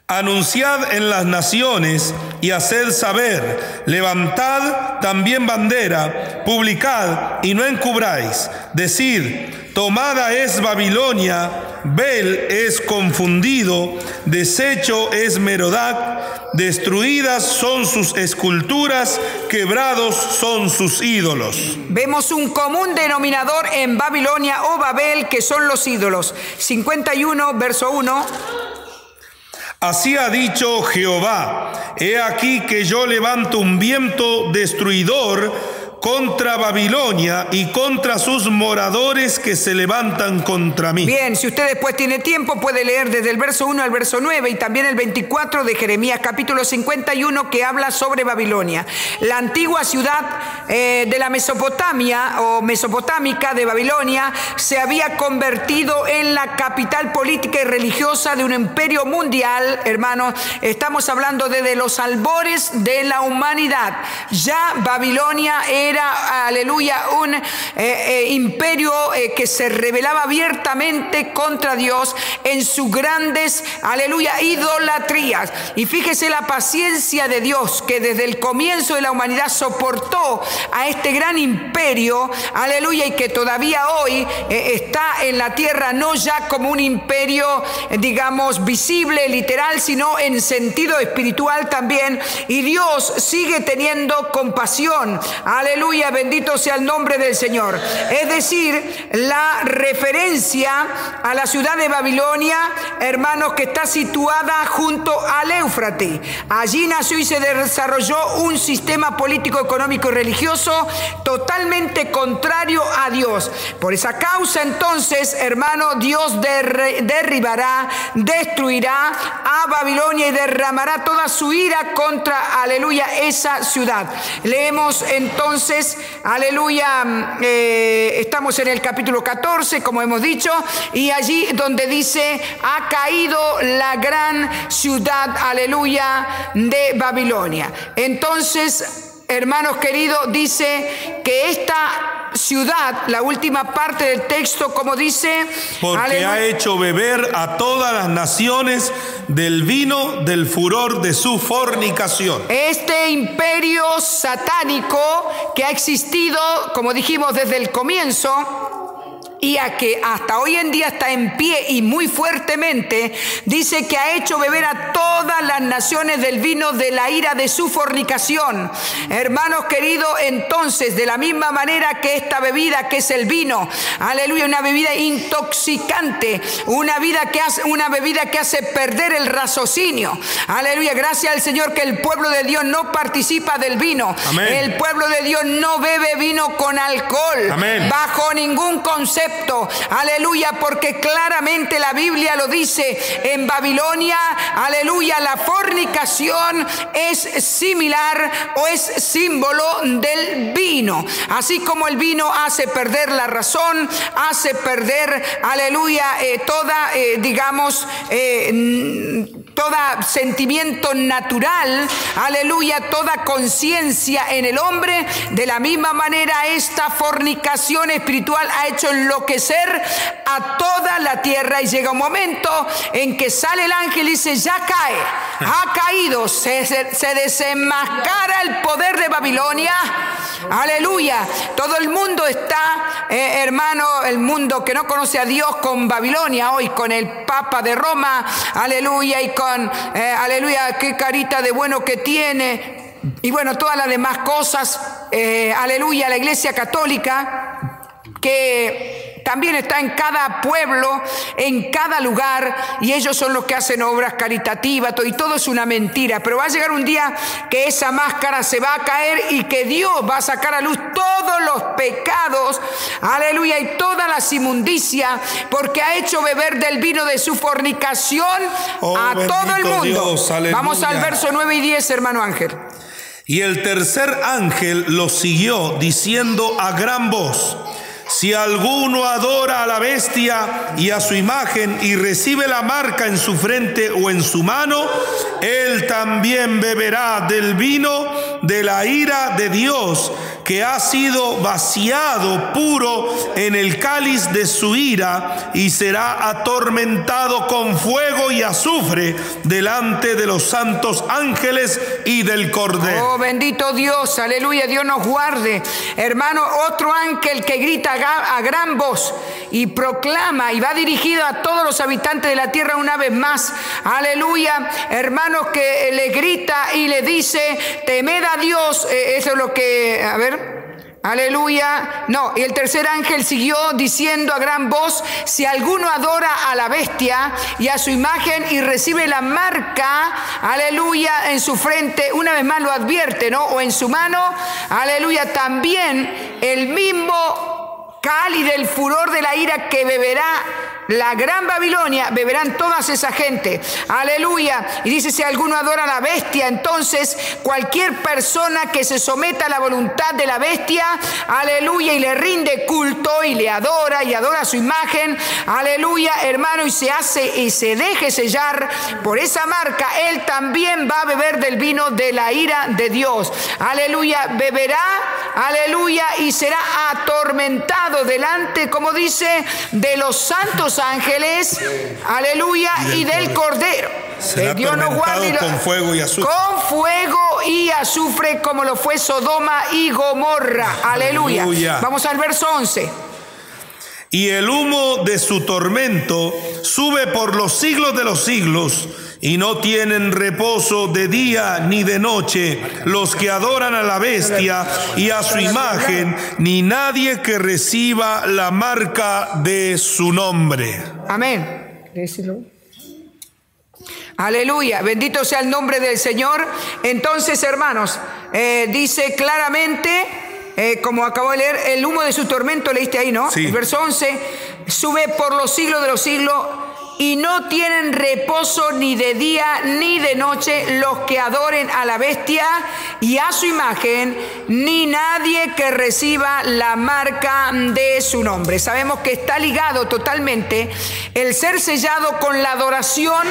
Speaker 3: Anunciad en las naciones y haced saber, levantad también bandera, publicad y no encubráis, decid, tomada es Babilonia, Bel es confundido, deshecho es Merodac, destruidas son sus esculturas, quebrados son sus ídolos.
Speaker 5: Vemos un común denominador en Babilonia o Babel que son los ídolos. 51, verso 1.
Speaker 3: Así ha dicho Jehová, he aquí que yo levanto un viento destruidor contra Babilonia y contra sus moradores que se levantan contra mí.
Speaker 5: Bien, si usted después tiene tiempo puede leer desde el verso 1 al verso 9 y también el 24 de Jeremías capítulo 51 que habla sobre Babilonia. La antigua ciudad eh, de la Mesopotamia o mesopotámica de Babilonia se había convertido en la capital política y religiosa de un imperio mundial, hermanos. Estamos hablando desde los albores de la humanidad. Ya Babilonia era, aleluya, un eh, eh, imperio eh, que se rebelaba abiertamente contra Dios en sus grandes, aleluya, idolatrías. Y fíjese la paciencia de Dios que desde el comienzo de la humanidad soportó a este gran imperio, aleluya, y que todavía hoy está en la tierra no ya como un imperio, digamos, visible, literal, sino en sentido espiritual también. Y Dios sigue teniendo compasión, aleluya, bendito sea el nombre del Señor. Es decir, la referencia a la ciudad de Babilonia, hermanos, que está situada junto al Éufrates. Allí nació y se desarrolló un sistema político, económico y religioso totalmente contrario a Dios. Por esa causa, entonces, hermano, Dios derribará, destruirá a Babilonia y derramará toda su ira contra, aleluya, esa ciudad. Leemos entonces, aleluya, mm, eh, estamos en el capítulo 14, como hemos dicho, y allí donde dice, ha caído la gran ciudad, aleluya, de Babilonia. Entonces, hermanos queridos, dice que esta ciudad, la última parte del texto, como dice,
Speaker 3: Porque
Speaker 5: aleluya,
Speaker 3: ha hecho beber a todas las naciones del vino del furor de su fornicación.
Speaker 5: Este imperio satánico que ha existido, como dijimos desde el comienzo, y a que hasta hoy en día está en pie y muy fuertemente, dice que ha hecho beber a todas las naciones del vino de la ira de su fornicación. Hermanos queridos, entonces, de la misma manera que esta bebida, que es el vino, aleluya, una bebida intoxicante, una, vida que hace, una bebida que hace perder el raciocinio. Aleluya, gracias al Señor que el pueblo de Dios no participa del vino.
Speaker 3: Amén.
Speaker 5: El pueblo de Dios no bebe vino con alcohol.
Speaker 3: Amén.
Speaker 5: Bajo ningún concepto. Aleluya, porque claramente la Biblia lo dice. En Babilonia, aleluya, la fornicación es similar o es símbolo del vino. Así como el vino hace perder la razón, hace perder, aleluya, eh, toda, eh, digamos, eh, toda sentimiento natural, aleluya, toda conciencia en el hombre. De la misma manera, esta fornicación espiritual ha hecho enloquecer a toda la tierra y llega un momento en que sale el ángel y dice, ya cae. ha caído, se, se- se desenmascara el poder de Babilonia. Aleluya. Todo el mundo está, eh, hermano, el mundo que no conoce a Dios con Babilonia hoy, con el Papa de Roma. Aleluya. Y con, eh, aleluya, qué carita de bueno que tiene. Y bueno, todas las demás cosas. eh, aleluya, la Iglesia Católica que también está en cada pueblo, en cada lugar, y ellos son los que hacen obras caritativas, todo- y todo es una mentira. Pero va a llegar un día que esa máscara se va a caer y que Dios va a sacar a luz todos los pecados, aleluya, y todas las inmundicias, porque ha hecho beber del vino de su fornicación
Speaker 3: Oh,
Speaker 5: a todo el mundo.
Speaker 3: Dios.
Speaker 5: Vamos al verso 9 y 10, hermano Ángel.
Speaker 3: Y el tercer ángel lo siguió diciendo a gran voz, si alguno adora a la bestia y a su imagen y recibe la marca en su frente o en su mano, él también beberá del vino de la ira de Dios que ha sido vaciado puro en el cáliz de su ira y será atormentado con fuego y azufre delante de los santos ángeles y del cordero.
Speaker 5: Oh, bendito Dios, aleluya, Dios nos guarde. Hermano, otro ángel que grita a gran voz y proclama y va dirigido a todos los habitantes de la tierra una vez más. Aleluya, hermanos que le grita y le dice, temed a Dios. Eh, eso es lo que, a ver. Aleluya. No, y el tercer ángel siguió diciendo a gran voz, si alguno adora a la bestia y a su imagen y recibe la marca, aleluya, en su frente, una vez más lo advierte, ¿no? O en su mano, aleluya, también el mismo cáliz del furor de la ira que beberá la gran Babilonia, beberán todas esa gente. Aleluya. Y dice, si alguno adora a la bestia, entonces cualquier persona que se someta a la voluntad de la bestia, aleluya, y le rinde culto y le adora y adora su imagen, aleluya, hermano, y se hace y se deje sellar por esa marca, él también va a beber del vino de la ira de Dios. Aleluya, beberá, aleluya, y será atormentado delante, como dice, de los santos ángeles, aleluya, y del cordero.
Speaker 3: Será
Speaker 5: Dios nos guarde y lo-
Speaker 3: atormentado con fuego y azufre.
Speaker 5: Con fuego y azufre, como lo fue Sodoma y Gomorra. Aleluya.
Speaker 3: Aleluya.
Speaker 5: Vamos al verso 11.
Speaker 3: Y el humo de su tormento sube por los siglos de los siglos, y no tienen reposo de día ni de noche los que adoran a la bestia y a su imagen, ni nadie que reciba la marca de su nombre.
Speaker 5: Amén. Aleluya, bendito sea el nombre del Señor. Entonces, hermanos, eh, dice claramente, eh, como acabo de leer, el humo de su tormento, leíste ahí, ¿no?
Speaker 3: Sí.
Speaker 5: El verso 11, sube por los siglos de los siglos y no tienen reposo ni de día ni de noche los que adoren a la bestia y a su imagen, ni nadie que reciba la marca de su nombre. Sabemos que está ligado totalmente el ser sellado con la adoración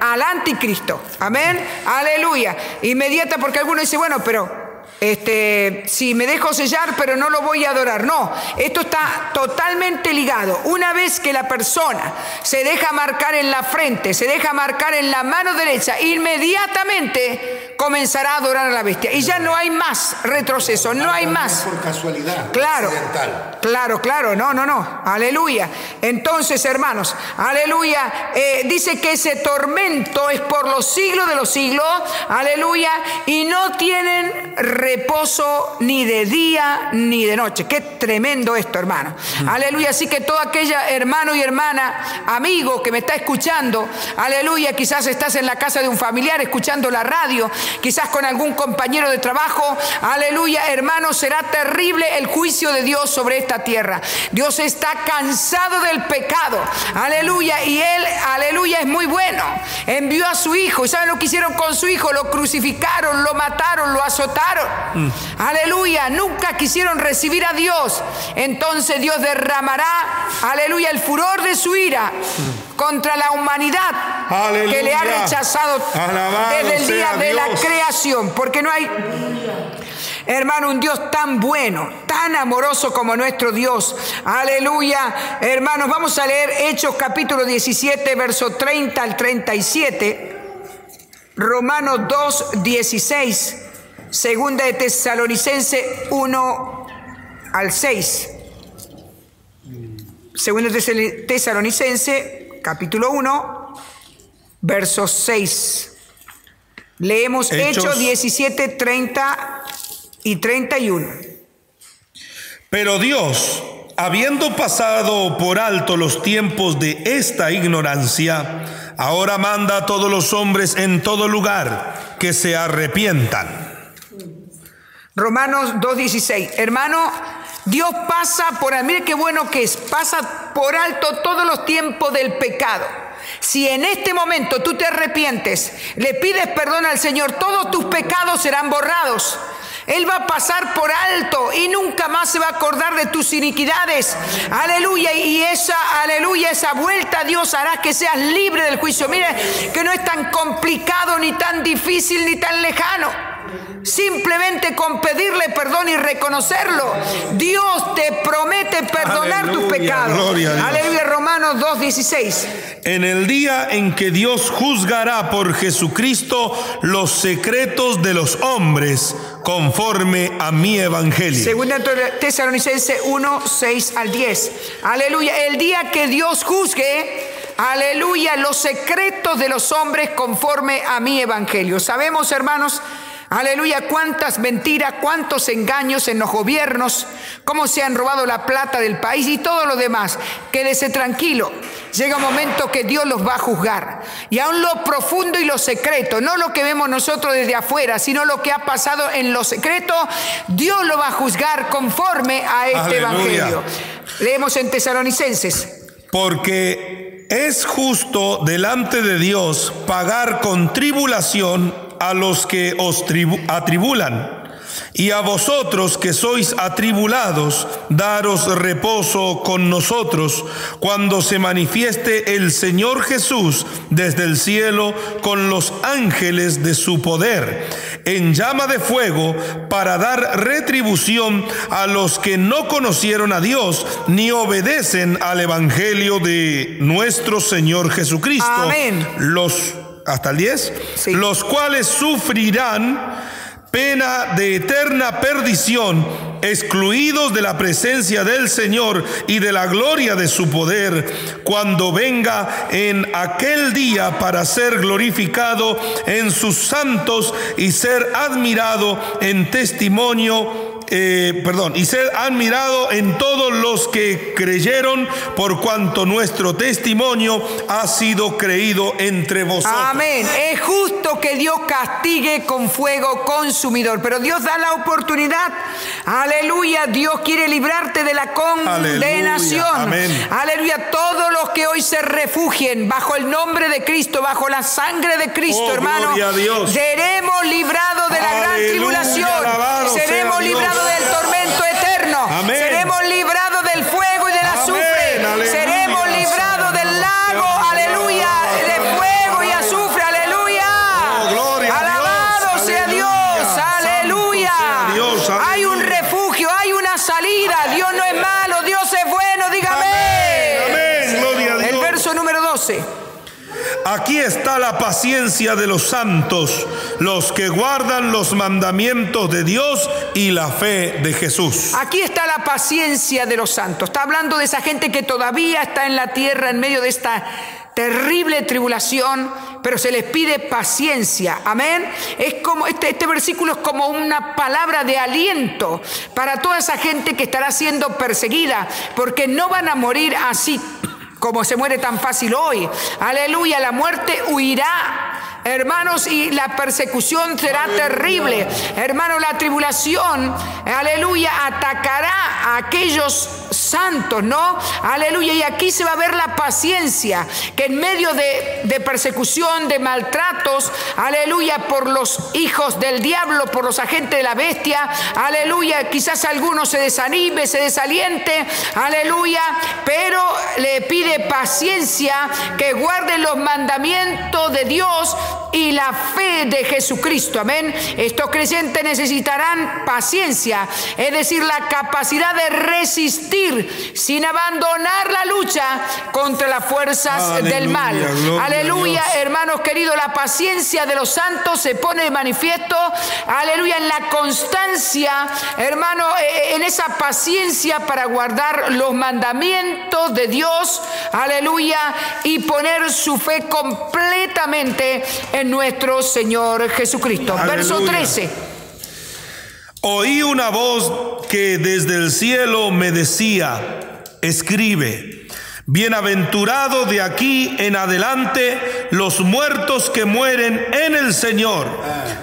Speaker 5: al anticristo. Amén. Aleluya. Inmediata porque alguno dice, bueno, pero este, si me dejo sellar, pero no lo voy a adorar. No, esto está totalmente ligado. Una vez que la persona se deja marcar en la frente, se deja marcar en la mano derecha, inmediatamente comenzará a adorar a la bestia. Y ya no hay más retroceso, no hay más.
Speaker 4: Por casualidad.
Speaker 5: Claro,
Speaker 4: accidental.
Speaker 5: claro, claro, no, no, no, aleluya. Entonces, hermanos, aleluya, eh, dice que ese tormento es por los siglos de los siglos, aleluya, y no tienen reposo ni de día ni de noche. Qué tremendo esto, hermano. Aleluya, así que todo aquella hermano y hermana, amigo que me está escuchando, aleluya, quizás estás en la casa de un familiar escuchando la radio, quizás con algún compañero de trabajo, aleluya, hermano, será terrible el juicio de Dios sobre esta tierra. Dios está cansado del pecado, aleluya, y Él, aleluya, es muy bueno. Envió a su hijo, ¿y saben lo que hicieron con su hijo? Lo crucificaron, lo mataron, lo azotaron. Aleluya, nunca quisieron recibir a Dios. Entonces Dios derramará, aleluya, el furor de su ira contra la humanidad que le ha rechazado
Speaker 3: Alabado
Speaker 5: desde el día de la creación, porque no hay Hermano, un Dios tan bueno, tan amoroso como nuestro Dios. Aleluya. Hermanos, vamos a leer Hechos capítulo 17, verso 30 al 37. Romanos 2, 16. Segunda de Tesalonicense 1 al 6. Segunda de Tesalonicense, capítulo 1, versos 6. Leemos
Speaker 3: Hechos.
Speaker 5: Hechos 17, 30 y 31.
Speaker 3: Pero Dios, habiendo pasado por alto los tiempos de esta ignorancia, ahora manda a todos los hombres en todo lugar que se arrepientan.
Speaker 5: Romanos 2.16. Hermano, Dios pasa por, mire qué bueno que es, pasa por alto todos los tiempos del pecado. Si en este momento tú te arrepientes, le pides perdón al Señor, todos tus pecados serán borrados. Él va a pasar por alto y nunca más se va a acordar de tus iniquidades. Aleluya. Y esa, aleluya, esa vuelta a Dios hará que seas libre del juicio. Mire que no es tan complicado, ni tan difícil, ni tan lejano. Simplemente con pedirle perdón y reconocerlo, Dios te promete perdonar tus pecados.
Speaker 3: gloria.
Speaker 5: Aleluya, Romanos 2.16.
Speaker 3: En el día en que Dios juzgará por Jesucristo los secretos de los hombres conforme a mi evangelio.
Speaker 5: Segunda Tesalonicense 1, 6 al 10. Aleluya. El día que Dios juzgue, aleluya, los secretos de los hombres conforme a mi evangelio. Sabemos, hermanos, aleluya, cuántas mentiras, cuántos engaños en los gobiernos, cómo se han robado la plata del país y todo lo demás. Quédese tranquilo. Llega un momento que Dios los va a juzgar. Y aún lo profundo y lo secreto, no lo que vemos nosotros desde afuera, sino lo que ha pasado en lo secreto, Dios lo va a juzgar conforme a este
Speaker 3: Aleluya.
Speaker 5: evangelio. Leemos en Tesalonicenses.
Speaker 3: Porque es justo delante de Dios pagar con tribulación a los que os tribu- atribulan. Y a vosotros que sois atribulados, daros reposo con nosotros cuando se manifieste el Señor Jesús desde el cielo con los ángeles de su poder, en llama de fuego, para dar retribución a los que no conocieron a Dios ni obedecen al Evangelio de nuestro Señor Jesucristo.
Speaker 5: Amén.
Speaker 3: Los, hasta el 10,
Speaker 5: Sí.
Speaker 3: los cuales sufrirán pena de eterna perdición, excluidos de la presencia del Señor y de la gloria de su poder, cuando venga en aquel día para ser glorificado en sus santos y ser admirado en testimonio. Eh, perdón, y ser admirado en todos los que creyeron, por cuanto nuestro testimonio ha sido creído entre vosotros.
Speaker 5: Amén. Es justo que Dios castigue con fuego consumidor, pero Dios da la oportunidad. Aleluya. Dios quiere librarte de la condenación.
Speaker 3: Aleluya.
Speaker 5: Todos los que hoy se refugien bajo el nombre de Cristo, bajo la sangre de Cristo,
Speaker 3: Oh,
Speaker 5: hermano, seremos librados de la gran tribulación. Seremos
Speaker 3: Dios.
Speaker 5: Librados del tormento eterno.
Speaker 3: Amén.
Speaker 5: Seremos librados del fuego y del
Speaker 3: Amén,
Speaker 5: azufre.
Speaker 3: aleluya.
Speaker 5: Seremos librados del lago. Aleluya. De fuego y azufre. Aleluya.
Speaker 3: Oh, gloria a Dios.
Speaker 5: Alabado sea. Dios. Aleluya.
Speaker 3: sea Dios. Aleluya.
Speaker 5: Hay un refugio, hay una salida. Dios no es malo, Dios es bueno. Dígame.
Speaker 3: Amén, gloria a
Speaker 5: El verso número 12.
Speaker 3: Aquí está la paciencia de los santos, los que guardan los mandamientos de Dios y la fe de Jesús.
Speaker 5: Aquí está la paciencia de los santos. Está hablando de esa gente que todavía está en la tierra en medio de esta terrible tribulación, pero se les pide paciencia. Amén. Es como este, este versículo es como una palabra de aliento para toda esa gente que estará siendo perseguida, porque no van a morir así como se muere tan fácil hoy. Aleluya, la muerte huirá. Hermanos, y la persecución será terrible. Hermanos, la tribulación, aleluya, atacará a aquellos santos, ¿no? Aleluya, y aquí se va a ver la paciencia, que en medio de, de persecución, de maltratos, aleluya, por los hijos del diablo, por los agentes de la bestia, aleluya, quizás alguno se desanime, se desaliente, aleluya, pero le pide paciencia, que guarde los mandamientos de Dios y la fe de Jesucristo. Amén. Estos creyentes necesitarán paciencia, es decir, la capacidad de resistir sin abandonar la lucha contra las fuerzas
Speaker 3: Aleluya,
Speaker 5: del mal. Aleluya, hermanos queridos, la paciencia de los santos se pone de manifiesto. Aleluya, en la constancia, hermano, eh, en esa paciencia para guardar los mandamientos de Dios. Aleluya, y poner su fe completamente en nuestro Señor Jesucristo. Verso
Speaker 3: Aleluya.
Speaker 5: 13.
Speaker 3: Oí una voz que desde el cielo me decía, escribe, bienaventurado de aquí en adelante los muertos que mueren en el Señor.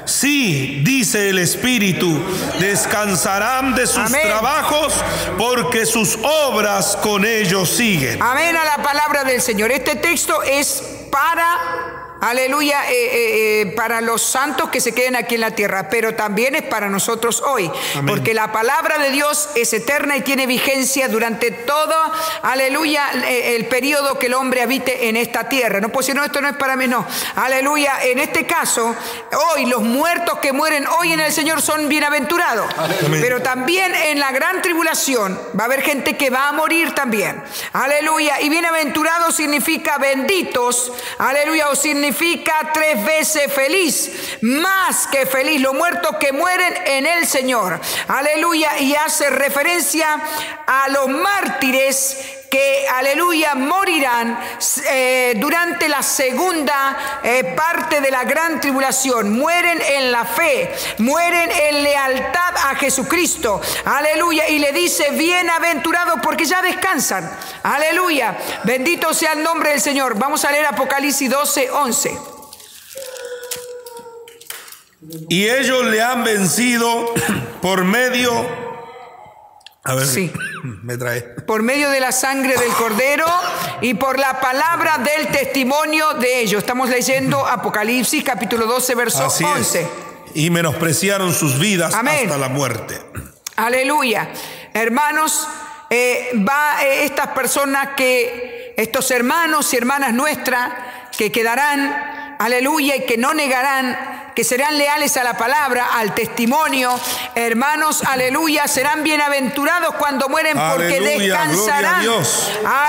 Speaker 3: Sí, dice el Espíritu, descansarán de sus
Speaker 5: Amén.
Speaker 3: trabajos porque sus obras con ellos siguen.
Speaker 5: Amén a la palabra del Señor. Este texto es para, aleluya, eh, eh, eh, para los santos que se queden aquí en la tierra, pero también es para nosotros hoy,
Speaker 3: Amén.
Speaker 5: porque la palabra de Dios es eterna y tiene vigencia durante todo, aleluya, eh, el periodo que el hombre habite en esta tierra. No puedo decir, no, esto no es para mí, no. Aleluya, en este caso, hoy los muertos que mueren hoy en el Señor son bienaventurados,
Speaker 3: Amén.
Speaker 5: pero también en la gran tribulación va a haber gente que va a morir también. Aleluya. Y bienaventurado significa benditos. Aleluya. O significa tres veces feliz. Más que feliz. Los muertos que mueren en el Señor. Aleluya. Y hace referencia a los mártires que, aleluya, morirán eh, durante la segunda eh, parte de la gran tribulación. Mueren en la fe, mueren en lealtad a Jesucristo. Aleluya. Y le dice, bienaventurado porque ya descansan. Aleluya. Bendito sea el nombre del Señor. Vamos a leer Apocalipsis 12, 11.
Speaker 3: Y ellos le han vencido por medio... A ver,
Speaker 5: Sí.
Speaker 3: me trae.
Speaker 5: Por medio de la sangre del cordero y por la palabra del testimonio de ellos. Estamos leyendo Apocalipsis capítulo 12, verso
Speaker 3: Así
Speaker 5: 11.
Speaker 3: es. Y menospreciaron sus vidas
Speaker 5: Amén.
Speaker 3: hasta la muerte.
Speaker 5: Aleluya. Hermanos, eh, va eh, estas personas que, estos hermanos y hermanas nuestras, que quedarán, aleluya, y que no negarán, que serán leales a la palabra, al testimonio, hermanos, aleluya, serán bienaventurados cuando mueren porque
Speaker 3: Aleluya,
Speaker 5: descansarán.
Speaker 3: gloria.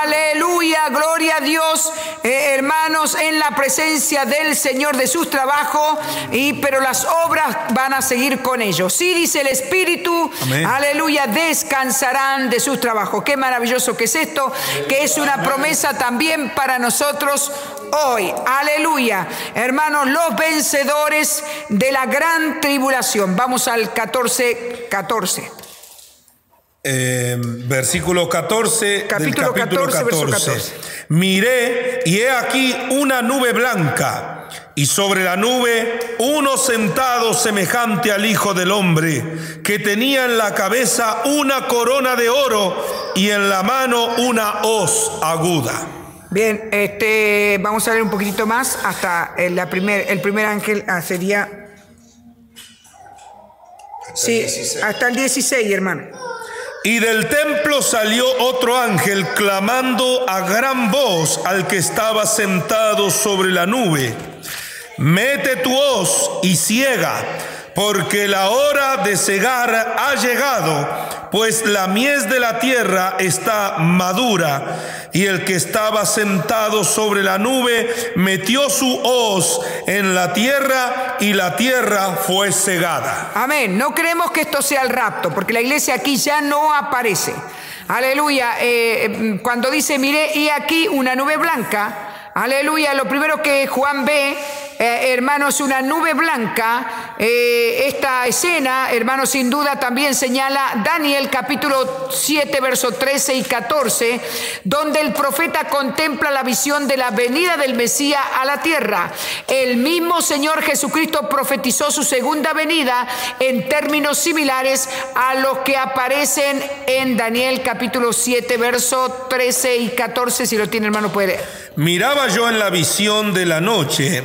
Speaker 5: Aleluya, gloria a Dios, eh, hermanos, en la presencia del Señor de sus trabajos, y pero las obras van a seguir con ellos. Sí dice el Espíritu,
Speaker 3: Amén.
Speaker 5: aleluya, descansarán de sus trabajos. Qué maravilloso que es esto, que es una promesa también para nosotros hoy. Aleluya. Hermanos, los vencedores de la gran tribulación. Vamos al 14, 14.
Speaker 3: Eh, versículo 14
Speaker 5: Capítulo
Speaker 3: del capítulo
Speaker 5: 14, verso
Speaker 3: 14.
Speaker 5: 14.
Speaker 3: Miré y he aquí una nube blanca y sobre la nube uno sentado semejante al Hijo del Hombre que tenía en la cabeza una corona de oro y en la mano una hoz aguda.
Speaker 5: Bien, este, vamos a ver un poquitito más hasta el, la primer, el primer ángel ah, sería... Sí, hasta el 16, hermano.
Speaker 3: Y del templo salió otro ángel clamando a gran voz al que estaba sentado sobre la nube. Mete tu hoz y ciega, porque la hora de cegar ha llegado, pues la mies de la tierra está madura. Y el que estaba sentado sobre la nube metió su hoz en la tierra y la tierra fue cegada.
Speaker 5: Amén. No creemos que esto sea el rapto, porque la iglesia aquí ya no aparece. Aleluya. Eh, cuando dice, mire, y aquí una nube blanca. Aleluya. Lo primero que Juan ve, eh, hermanos, una nube blanca. Eh, esta escena, hermanos, sin duda también señala Daniel capítulo 7, verso 13 y 14, donde el profeta contempla la visión de la venida del Mesías a la tierra. El mismo Señor Jesucristo profetizó su segunda venida en términos similares a los que aparecen en Daniel capítulo 7, verso 13 y 14. Si lo tiene hermano puede.
Speaker 3: Miraba yo en la visión de la noche,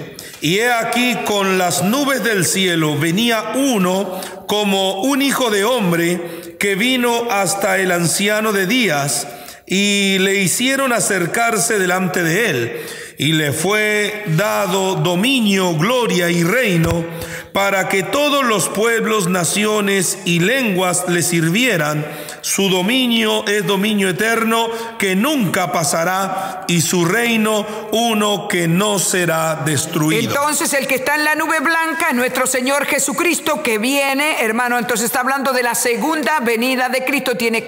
Speaker 3: y he aquí con las nubes del cielo venía uno como un hijo de hombre que vino hasta el anciano de días, y le hicieron acercarse delante de él. y le fue dado dominio, gloria y reino para que todos los pueblos, naciones y lenguas le sirvieran. Su dominio es dominio eterno que nunca pasará y su reino uno que no será destruido.
Speaker 5: Entonces el que está en la nube blanca es nuestro Señor Jesucristo que viene, hermano, entonces está hablando de la segunda venida de Cristo, tiene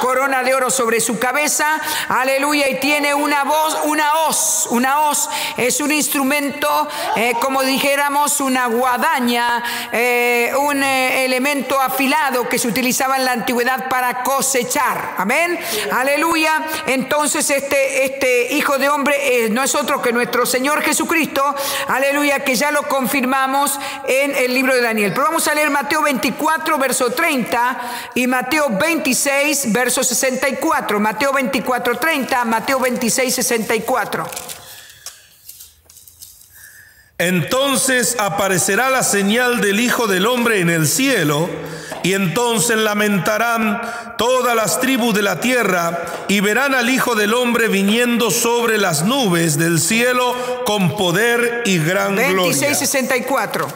Speaker 5: corona de oro sobre su cabeza, aleluya, y tiene una voz, una hoz, una hoz es un instrumento, eh, como dijéramos, una guadaña, eh, un eh, elemento afilado que se utilizaba en la antigüedad para cosechar, amén, aleluya, entonces este, este hijo de hombre eh, no es otro que nuestro Señor Jesucristo, aleluya, que ya lo confirmamos en el libro de Daniel. Pero vamos a leer Mateo 24, verso 30 y Mateo 26, verso 64. Mateo 24, 30, Mateo 26, 64.
Speaker 3: Entonces aparecerá la señal del Hijo del Hombre en el cielo, y entonces lamentarán todas las tribus de la tierra, y verán al Hijo del Hombre viniendo sobre las nubes del cielo con poder y gran
Speaker 5: 26,
Speaker 3: gloria.
Speaker 5: 64.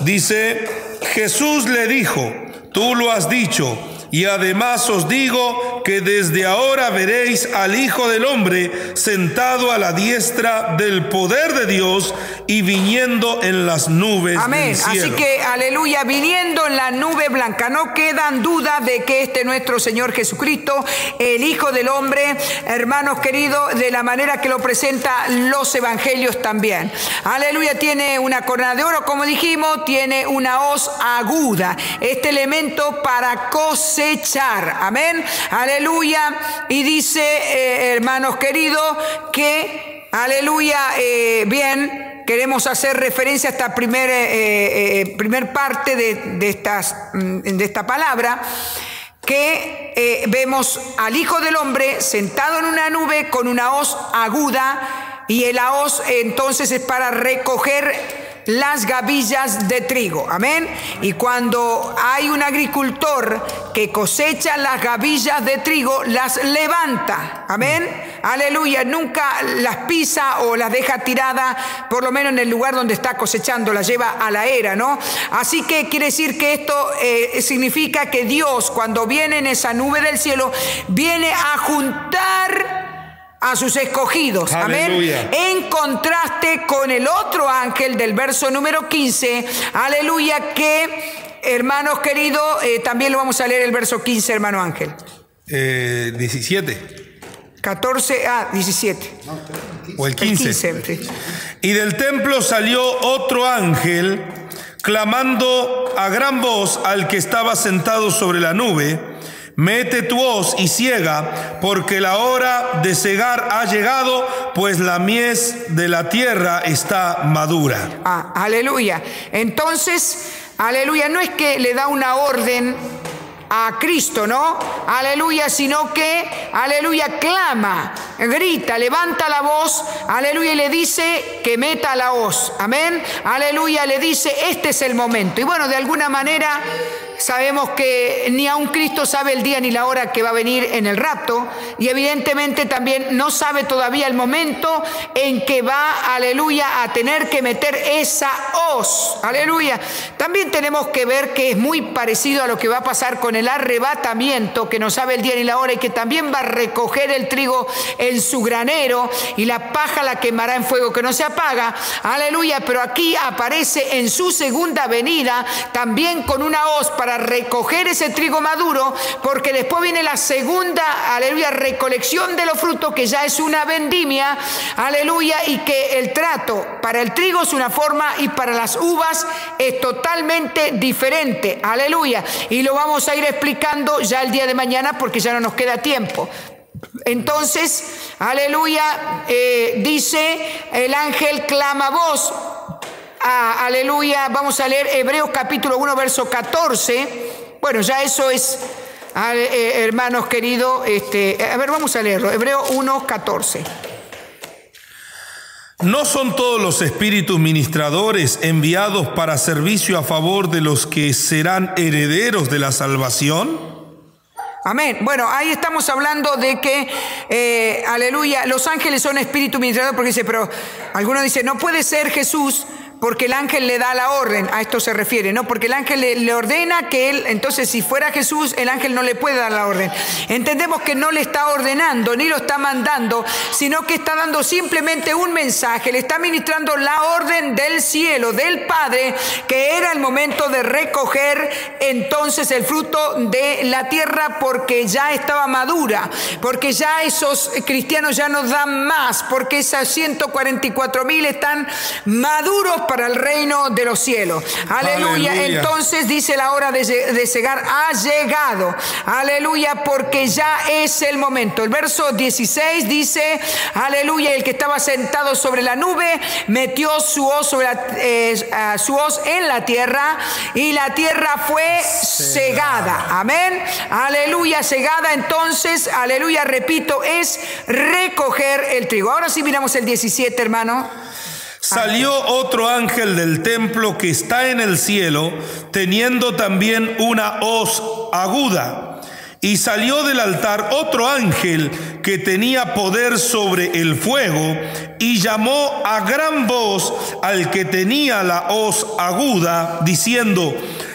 Speaker 3: Dice, Jesús le dijo, tú lo has dicho, y además os digo que desde ahora veréis al Hijo del Hombre sentado a la diestra del poder de Dios y viniendo en las nubes
Speaker 5: Amén.
Speaker 3: del cielo.
Speaker 5: Así que, aleluya, viniendo en la nube blanca, no quedan dudas de que este nuestro Señor Jesucristo, el Hijo del Hombre, hermanos queridos, de la manera que lo presenta los evangelios también. Aleluya, tiene una corona de oro, como dijimos, tiene una hoz aguda, este elemento para cosechar. Amén. Aleluya. Y dice, eh, hermanos queridos, que, aleluya, eh, bien, queremos hacer referencia a esta primera eh, parte de, estas, mm, de esta palabra que vemos al Hijo del Hombre sentado en una nube con una hoz aguda y el hoz entonces es para recoger las gavillas de trigo. Amén. Y cuando hay un agricultor que cosecha las gavillas de trigo, las levanta. Amén. Aleluya. Nunca las pisa o las deja tirada, por lo menos en el lugar donde está cosechando, las lleva a la era, ¿no? Así que quiere decir que esto eh, significa que Dios, cuando viene en esa nube del cielo, viene a juntar a sus escogidos.
Speaker 3: Aleluya.
Speaker 5: Amén. En contraste con el otro ángel del verso número 15. Aleluya. Que, hermanos queridos, eh, también lo vamos a leer el verso 15, hermano ángel.
Speaker 3: Eh, 17
Speaker 5: 14, ah, 17.
Speaker 3: o el
Speaker 5: El
Speaker 3: 15.
Speaker 5: 15. sí.
Speaker 3: Y del templo salió otro ángel clamando a gran voz al que estaba sentado sobre la nube, mete tu hoz y ciega, porque la hora de cegar ha llegado, pues la mies de la tierra está madura.
Speaker 5: Ah, aleluya. Entonces, aleluya, no es que le da una orden a Cristo, ¿no? Aleluya, sino que, aleluya, clama, grita, levanta la voz, aleluya, y le dice que meta la hoz, amén, aleluya, le dice, este es el momento. Y bueno, de alguna manera sabemos que ni aun Cristo sabe el día ni la hora que va a venir en el rapto, y evidentemente también no sabe todavía el momento en que va, aleluya, a tener que meter esa hoz, aleluya. También tenemos que ver que es muy parecido a lo que va a pasar con el arrebatamiento, que no sabe el día ni la hora y que también va a recoger el trigo en su granero y la paja la quemará en fuego que no se apaga, aleluya. Pero aquí aparece en su segunda venida también con una hoz para recoger ese trigo maduro, porque después viene la segunda, aleluya, recolección de los frutos, que ya es una vendimia, aleluya, y que el trato para el trigo es una forma y para las uvas es totalmente diferente, aleluya. Y lo vamos a ir explicando ya el día de mañana porque ya no nos queda tiempo. Entonces, aleluya, eh, dice el ángel clama voz. Ah, aleluya, vamos a leer Hebreos capítulo 1, verso 14. Bueno, ya eso es, eh, hermanos queridos, este, a ver, vamos a leerlo. Hebreo 1, 14.
Speaker 3: ¿No son todos los espíritus ministradores enviados para servicio a favor de los que serán herederos de la salvación?
Speaker 5: Amén. Bueno, ahí estamos hablando de que, eh, aleluya, los ángeles son espíritu ministrador, porque dice, pero algunos dicen, no puede ser Jesús porque el ángel le da la orden, a esto se refiere, ¿no? Porque el ángel le, ordena que él, entonces si fuera Jesús, el ángel no le puede dar la orden. Entendemos que no le está ordenando ni lo está mandando, sino que está dando simplemente un mensaje, le está ministrando la orden del cielo, del Padre, que era el momento de recoger entonces el fruto de la tierra porque ya estaba madura, porque ya esos cristianos ya nos dan más, porque esas 144 mil están maduros para el reino de los cielos. Aleluya.
Speaker 3: Aleluya.
Speaker 5: Entonces dice la hora de, de cegar ha llegado. Aleluya, porque ya es el momento. El verso 16 dice, aleluya, el que estaba sentado sobre la nube metió su hoz, sobre la- eh, su hoz en la tierra y la tierra fue cegada. Amén. Aleluya, cegada. Entonces, aleluya, repito, es recoger el trigo. Ahora sí miramos el 17, hermano.
Speaker 3: Salió otro ángel del templo que está en el cielo, teniendo también una hoz aguda. Y salió del altar otro ángel que tenía poder sobre el fuego, y llamó a gran voz al que tenía la hoz aguda, diciendo,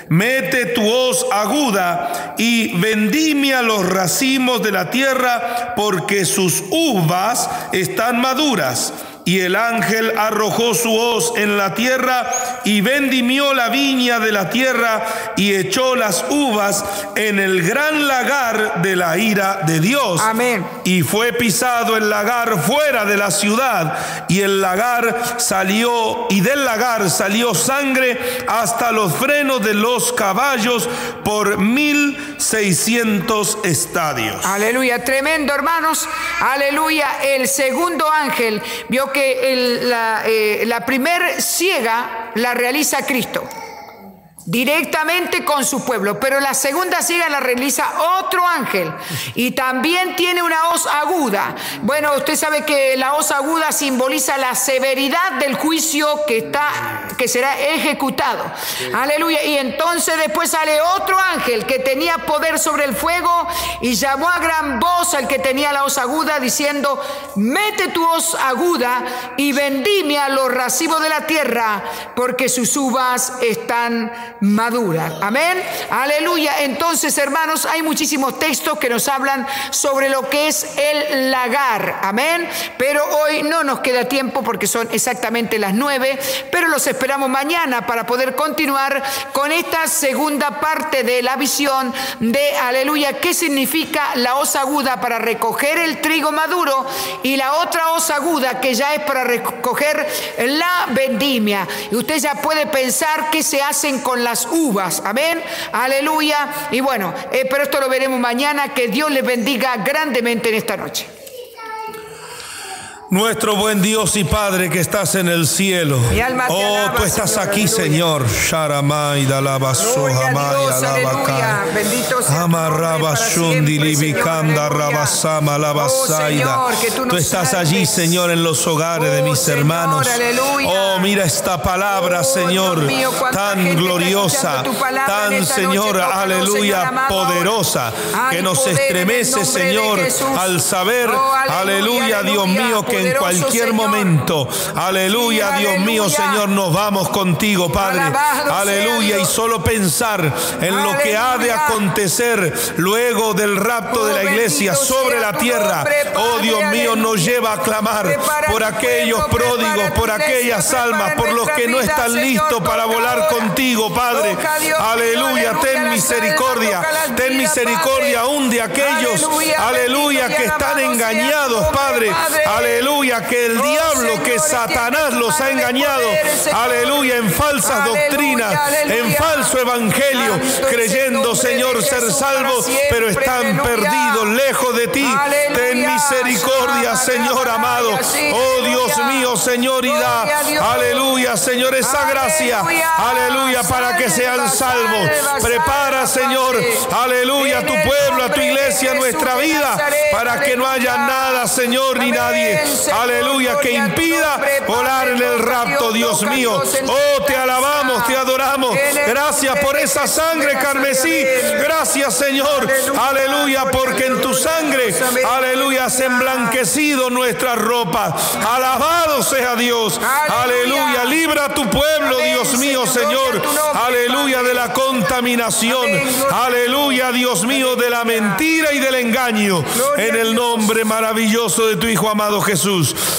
Speaker 3: Mete tu hoz aguda y vendimia los racimos de la tierra, porque sus uvas están maduras. Y el ángel arrojó su hoz en la tierra y vendimió la viña de la tierra y echó las uvas en el gran lagar de la ira de Dios.
Speaker 5: Amén.
Speaker 3: Y fue pisado el lagar fuera de la ciudad y el lagar salió y del lagar salió sangre hasta los frenos de los caballos por mil seiscientos estadios.
Speaker 5: Aleluya, tremendo hermanos. Aleluya, el segundo ángel vio que el- la, eh, la primer ciega la realiza Cristo. Directamente con su pueblo, pero la segunda ciega la realiza otro ángel y también tiene una hoz aguda. Bueno, usted sabe que la hoz aguda simboliza la severidad del juicio que está que será ejecutado. Aleluya. Y entonces después sale otro ángel que tenía poder sobre el fuego y llamó a gran voz al que tenía la hoz aguda diciendo, mete tu hoz aguda y vendimia los racimos de la tierra porque sus uvas están maduras. Amén. Aleluya. Entonces, hermanos, hay muchísimos textos que nos hablan sobre lo que es el lagar. Amén. Pero hoy no nos queda tiempo porque son exactamente las nueve, pero los esperamos mañana para poder continuar con esta segunda parte de la visión de aleluya, qué significa la hoz aguda para recoger el trigo maduro y la otra hoz aguda que ya es para recoger la vendimia. Y usted ya puede pensar qué se hacen con uvas. Amén. Aleluya. Y bueno, eh, pero esto lo veremos mañana. Que Dios les bendiga grandemente en esta noche.
Speaker 3: Nuestro buen Dios y Padre que estás en el cielo.
Speaker 5: Alma
Speaker 3: Oh,
Speaker 5: alaba,
Speaker 3: tú estás
Speaker 5: Señor,
Speaker 3: aquí. Señor. Sharamai dalabaso
Speaker 5: Gloria a
Speaker 3: hamai
Speaker 5: Dios, aleluya.
Speaker 3: alabakai.
Speaker 5: Bendito sea tu
Speaker 3: Amarrabashundi
Speaker 5: nombre para siempre,
Speaker 3: libikanda
Speaker 5: Señor, aleluya.
Speaker 3: rabasama
Speaker 5: Oh,
Speaker 3: labasaida.
Speaker 5: Que tú
Speaker 3: estás allí. Señor, en los hogares de
Speaker 5: Oh,
Speaker 3: mis
Speaker 5: Señor,
Speaker 3: hermanos.
Speaker 5: aleluya.
Speaker 3: Oh, mira esta palabra,
Speaker 5: Oh,
Speaker 3: Señor,
Speaker 5: mío,
Speaker 3: tan gloriosa, tan, Señor,
Speaker 5: noche.
Speaker 3: Aleluya,
Speaker 5: Señor
Speaker 3: poderosa, que nos estremece, Señor, al saber,
Speaker 5: Oh,
Speaker 3: aleluya,
Speaker 5: aleluya,
Speaker 3: Dios mío, que en cualquier
Speaker 5: Señor.
Speaker 3: momento, aleluya,
Speaker 5: Sí,
Speaker 3: Dios mío,
Speaker 5: aleluya.
Speaker 3: Señor, nos vamos contigo, Padre,
Speaker 5: Alabado
Speaker 3: aleluya, y solo pensar en lo que ha de
Speaker 5: Aleluya.
Speaker 3: acontecer luego del rapto
Speaker 5: Oh,
Speaker 3: de la iglesia
Speaker 5: bendito
Speaker 3: sobre la tierra, oh Dios mío, nos
Speaker 5: aleluya.
Speaker 3: lleva a clamar
Speaker 5: Prepara
Speaker 3: por aquellos
Speaker 5: pueblo,
Speaker 3: pródigos, por
Speaker 5: iglesia,
Speaker 3: aquellas almas, por los que no están
Speaker 5: Señor,
Speaker 3: listos para volar
Speaker 5: ahora.
Speaker 3: contigo, Padre.
Speaker 5: Dios
Speaker 3: Aleluya,
Speaker 5: aleluya,
Speaker 3: ten misericordia, ten misericordia aún de aquellos,
Speaker 5: Aleluya,
Speaker 3: aleluya, que están engañados, Padre.
Speaker 5: Padre.
Speaker 3: Aleluya, que el
Speaker 5: Oh,
Speaker 3: diablo, que Satanás los ha engañado,
Speaker 5: poder,
Speaker 3: aleluya, en falsas
Speaker 5: Aleluya,
Speaker 3: doctrinas, en falso evangelio, creyendo, Señor, ser salvos, pero están
Speaker 5: aleluya.
Speaker 3: perdidos, lejos de ti. Ten misericordia, Señor amado. Oh Dios mío, Señor, y da, aleluya, Señor, esa gracia,
Speaker 5: Aleluya.
Speaker 3: para que sean salvos. Prepara, Señor, aleluya, a tu pueblo, a tu iglesia, a nuestra vida, para que no haya nada, Señor, ni nadie, aleluya, que impida volar en el rapto,
Speaker 5: Dios,
Speaker 3: mío. Oh, te alabamos, te adoramos. Gracias por esa sangre carmesí. Gracias Señor.
Speaker 5: Aleluya,
Speaker 3: porque en tu sangre, aleluya, has emblanquecido nuestra ropa. Alabado sea Dios.
Speaker 5: Aleluya.
Speaker 3: Libra a tu pueblo, Dios mío,
Speaker 5: Señor.
Speaker 3: Aleluya de la contaminación. Aleluya, Dios mío, de la mentira y del engaño. En el nombre maravilloso de tu Hijo amado Jesús.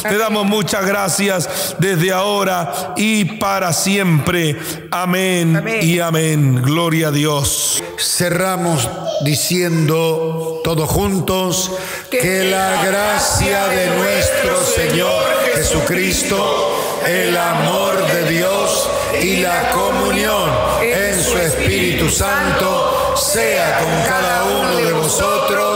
Speaker 3: Te damos muchas gracias desde ahora y para siempre. Amén,
Speaker 5: Amén.
Speaker 3: y amén. Gloria a Dios.
Speaker 4: Cerramos diciendo todos juntos que la gracia de nuestro Señor Jesucristo, el amor de Dios y la comunión en su Espíritu Santo sea con cada uno de vosotros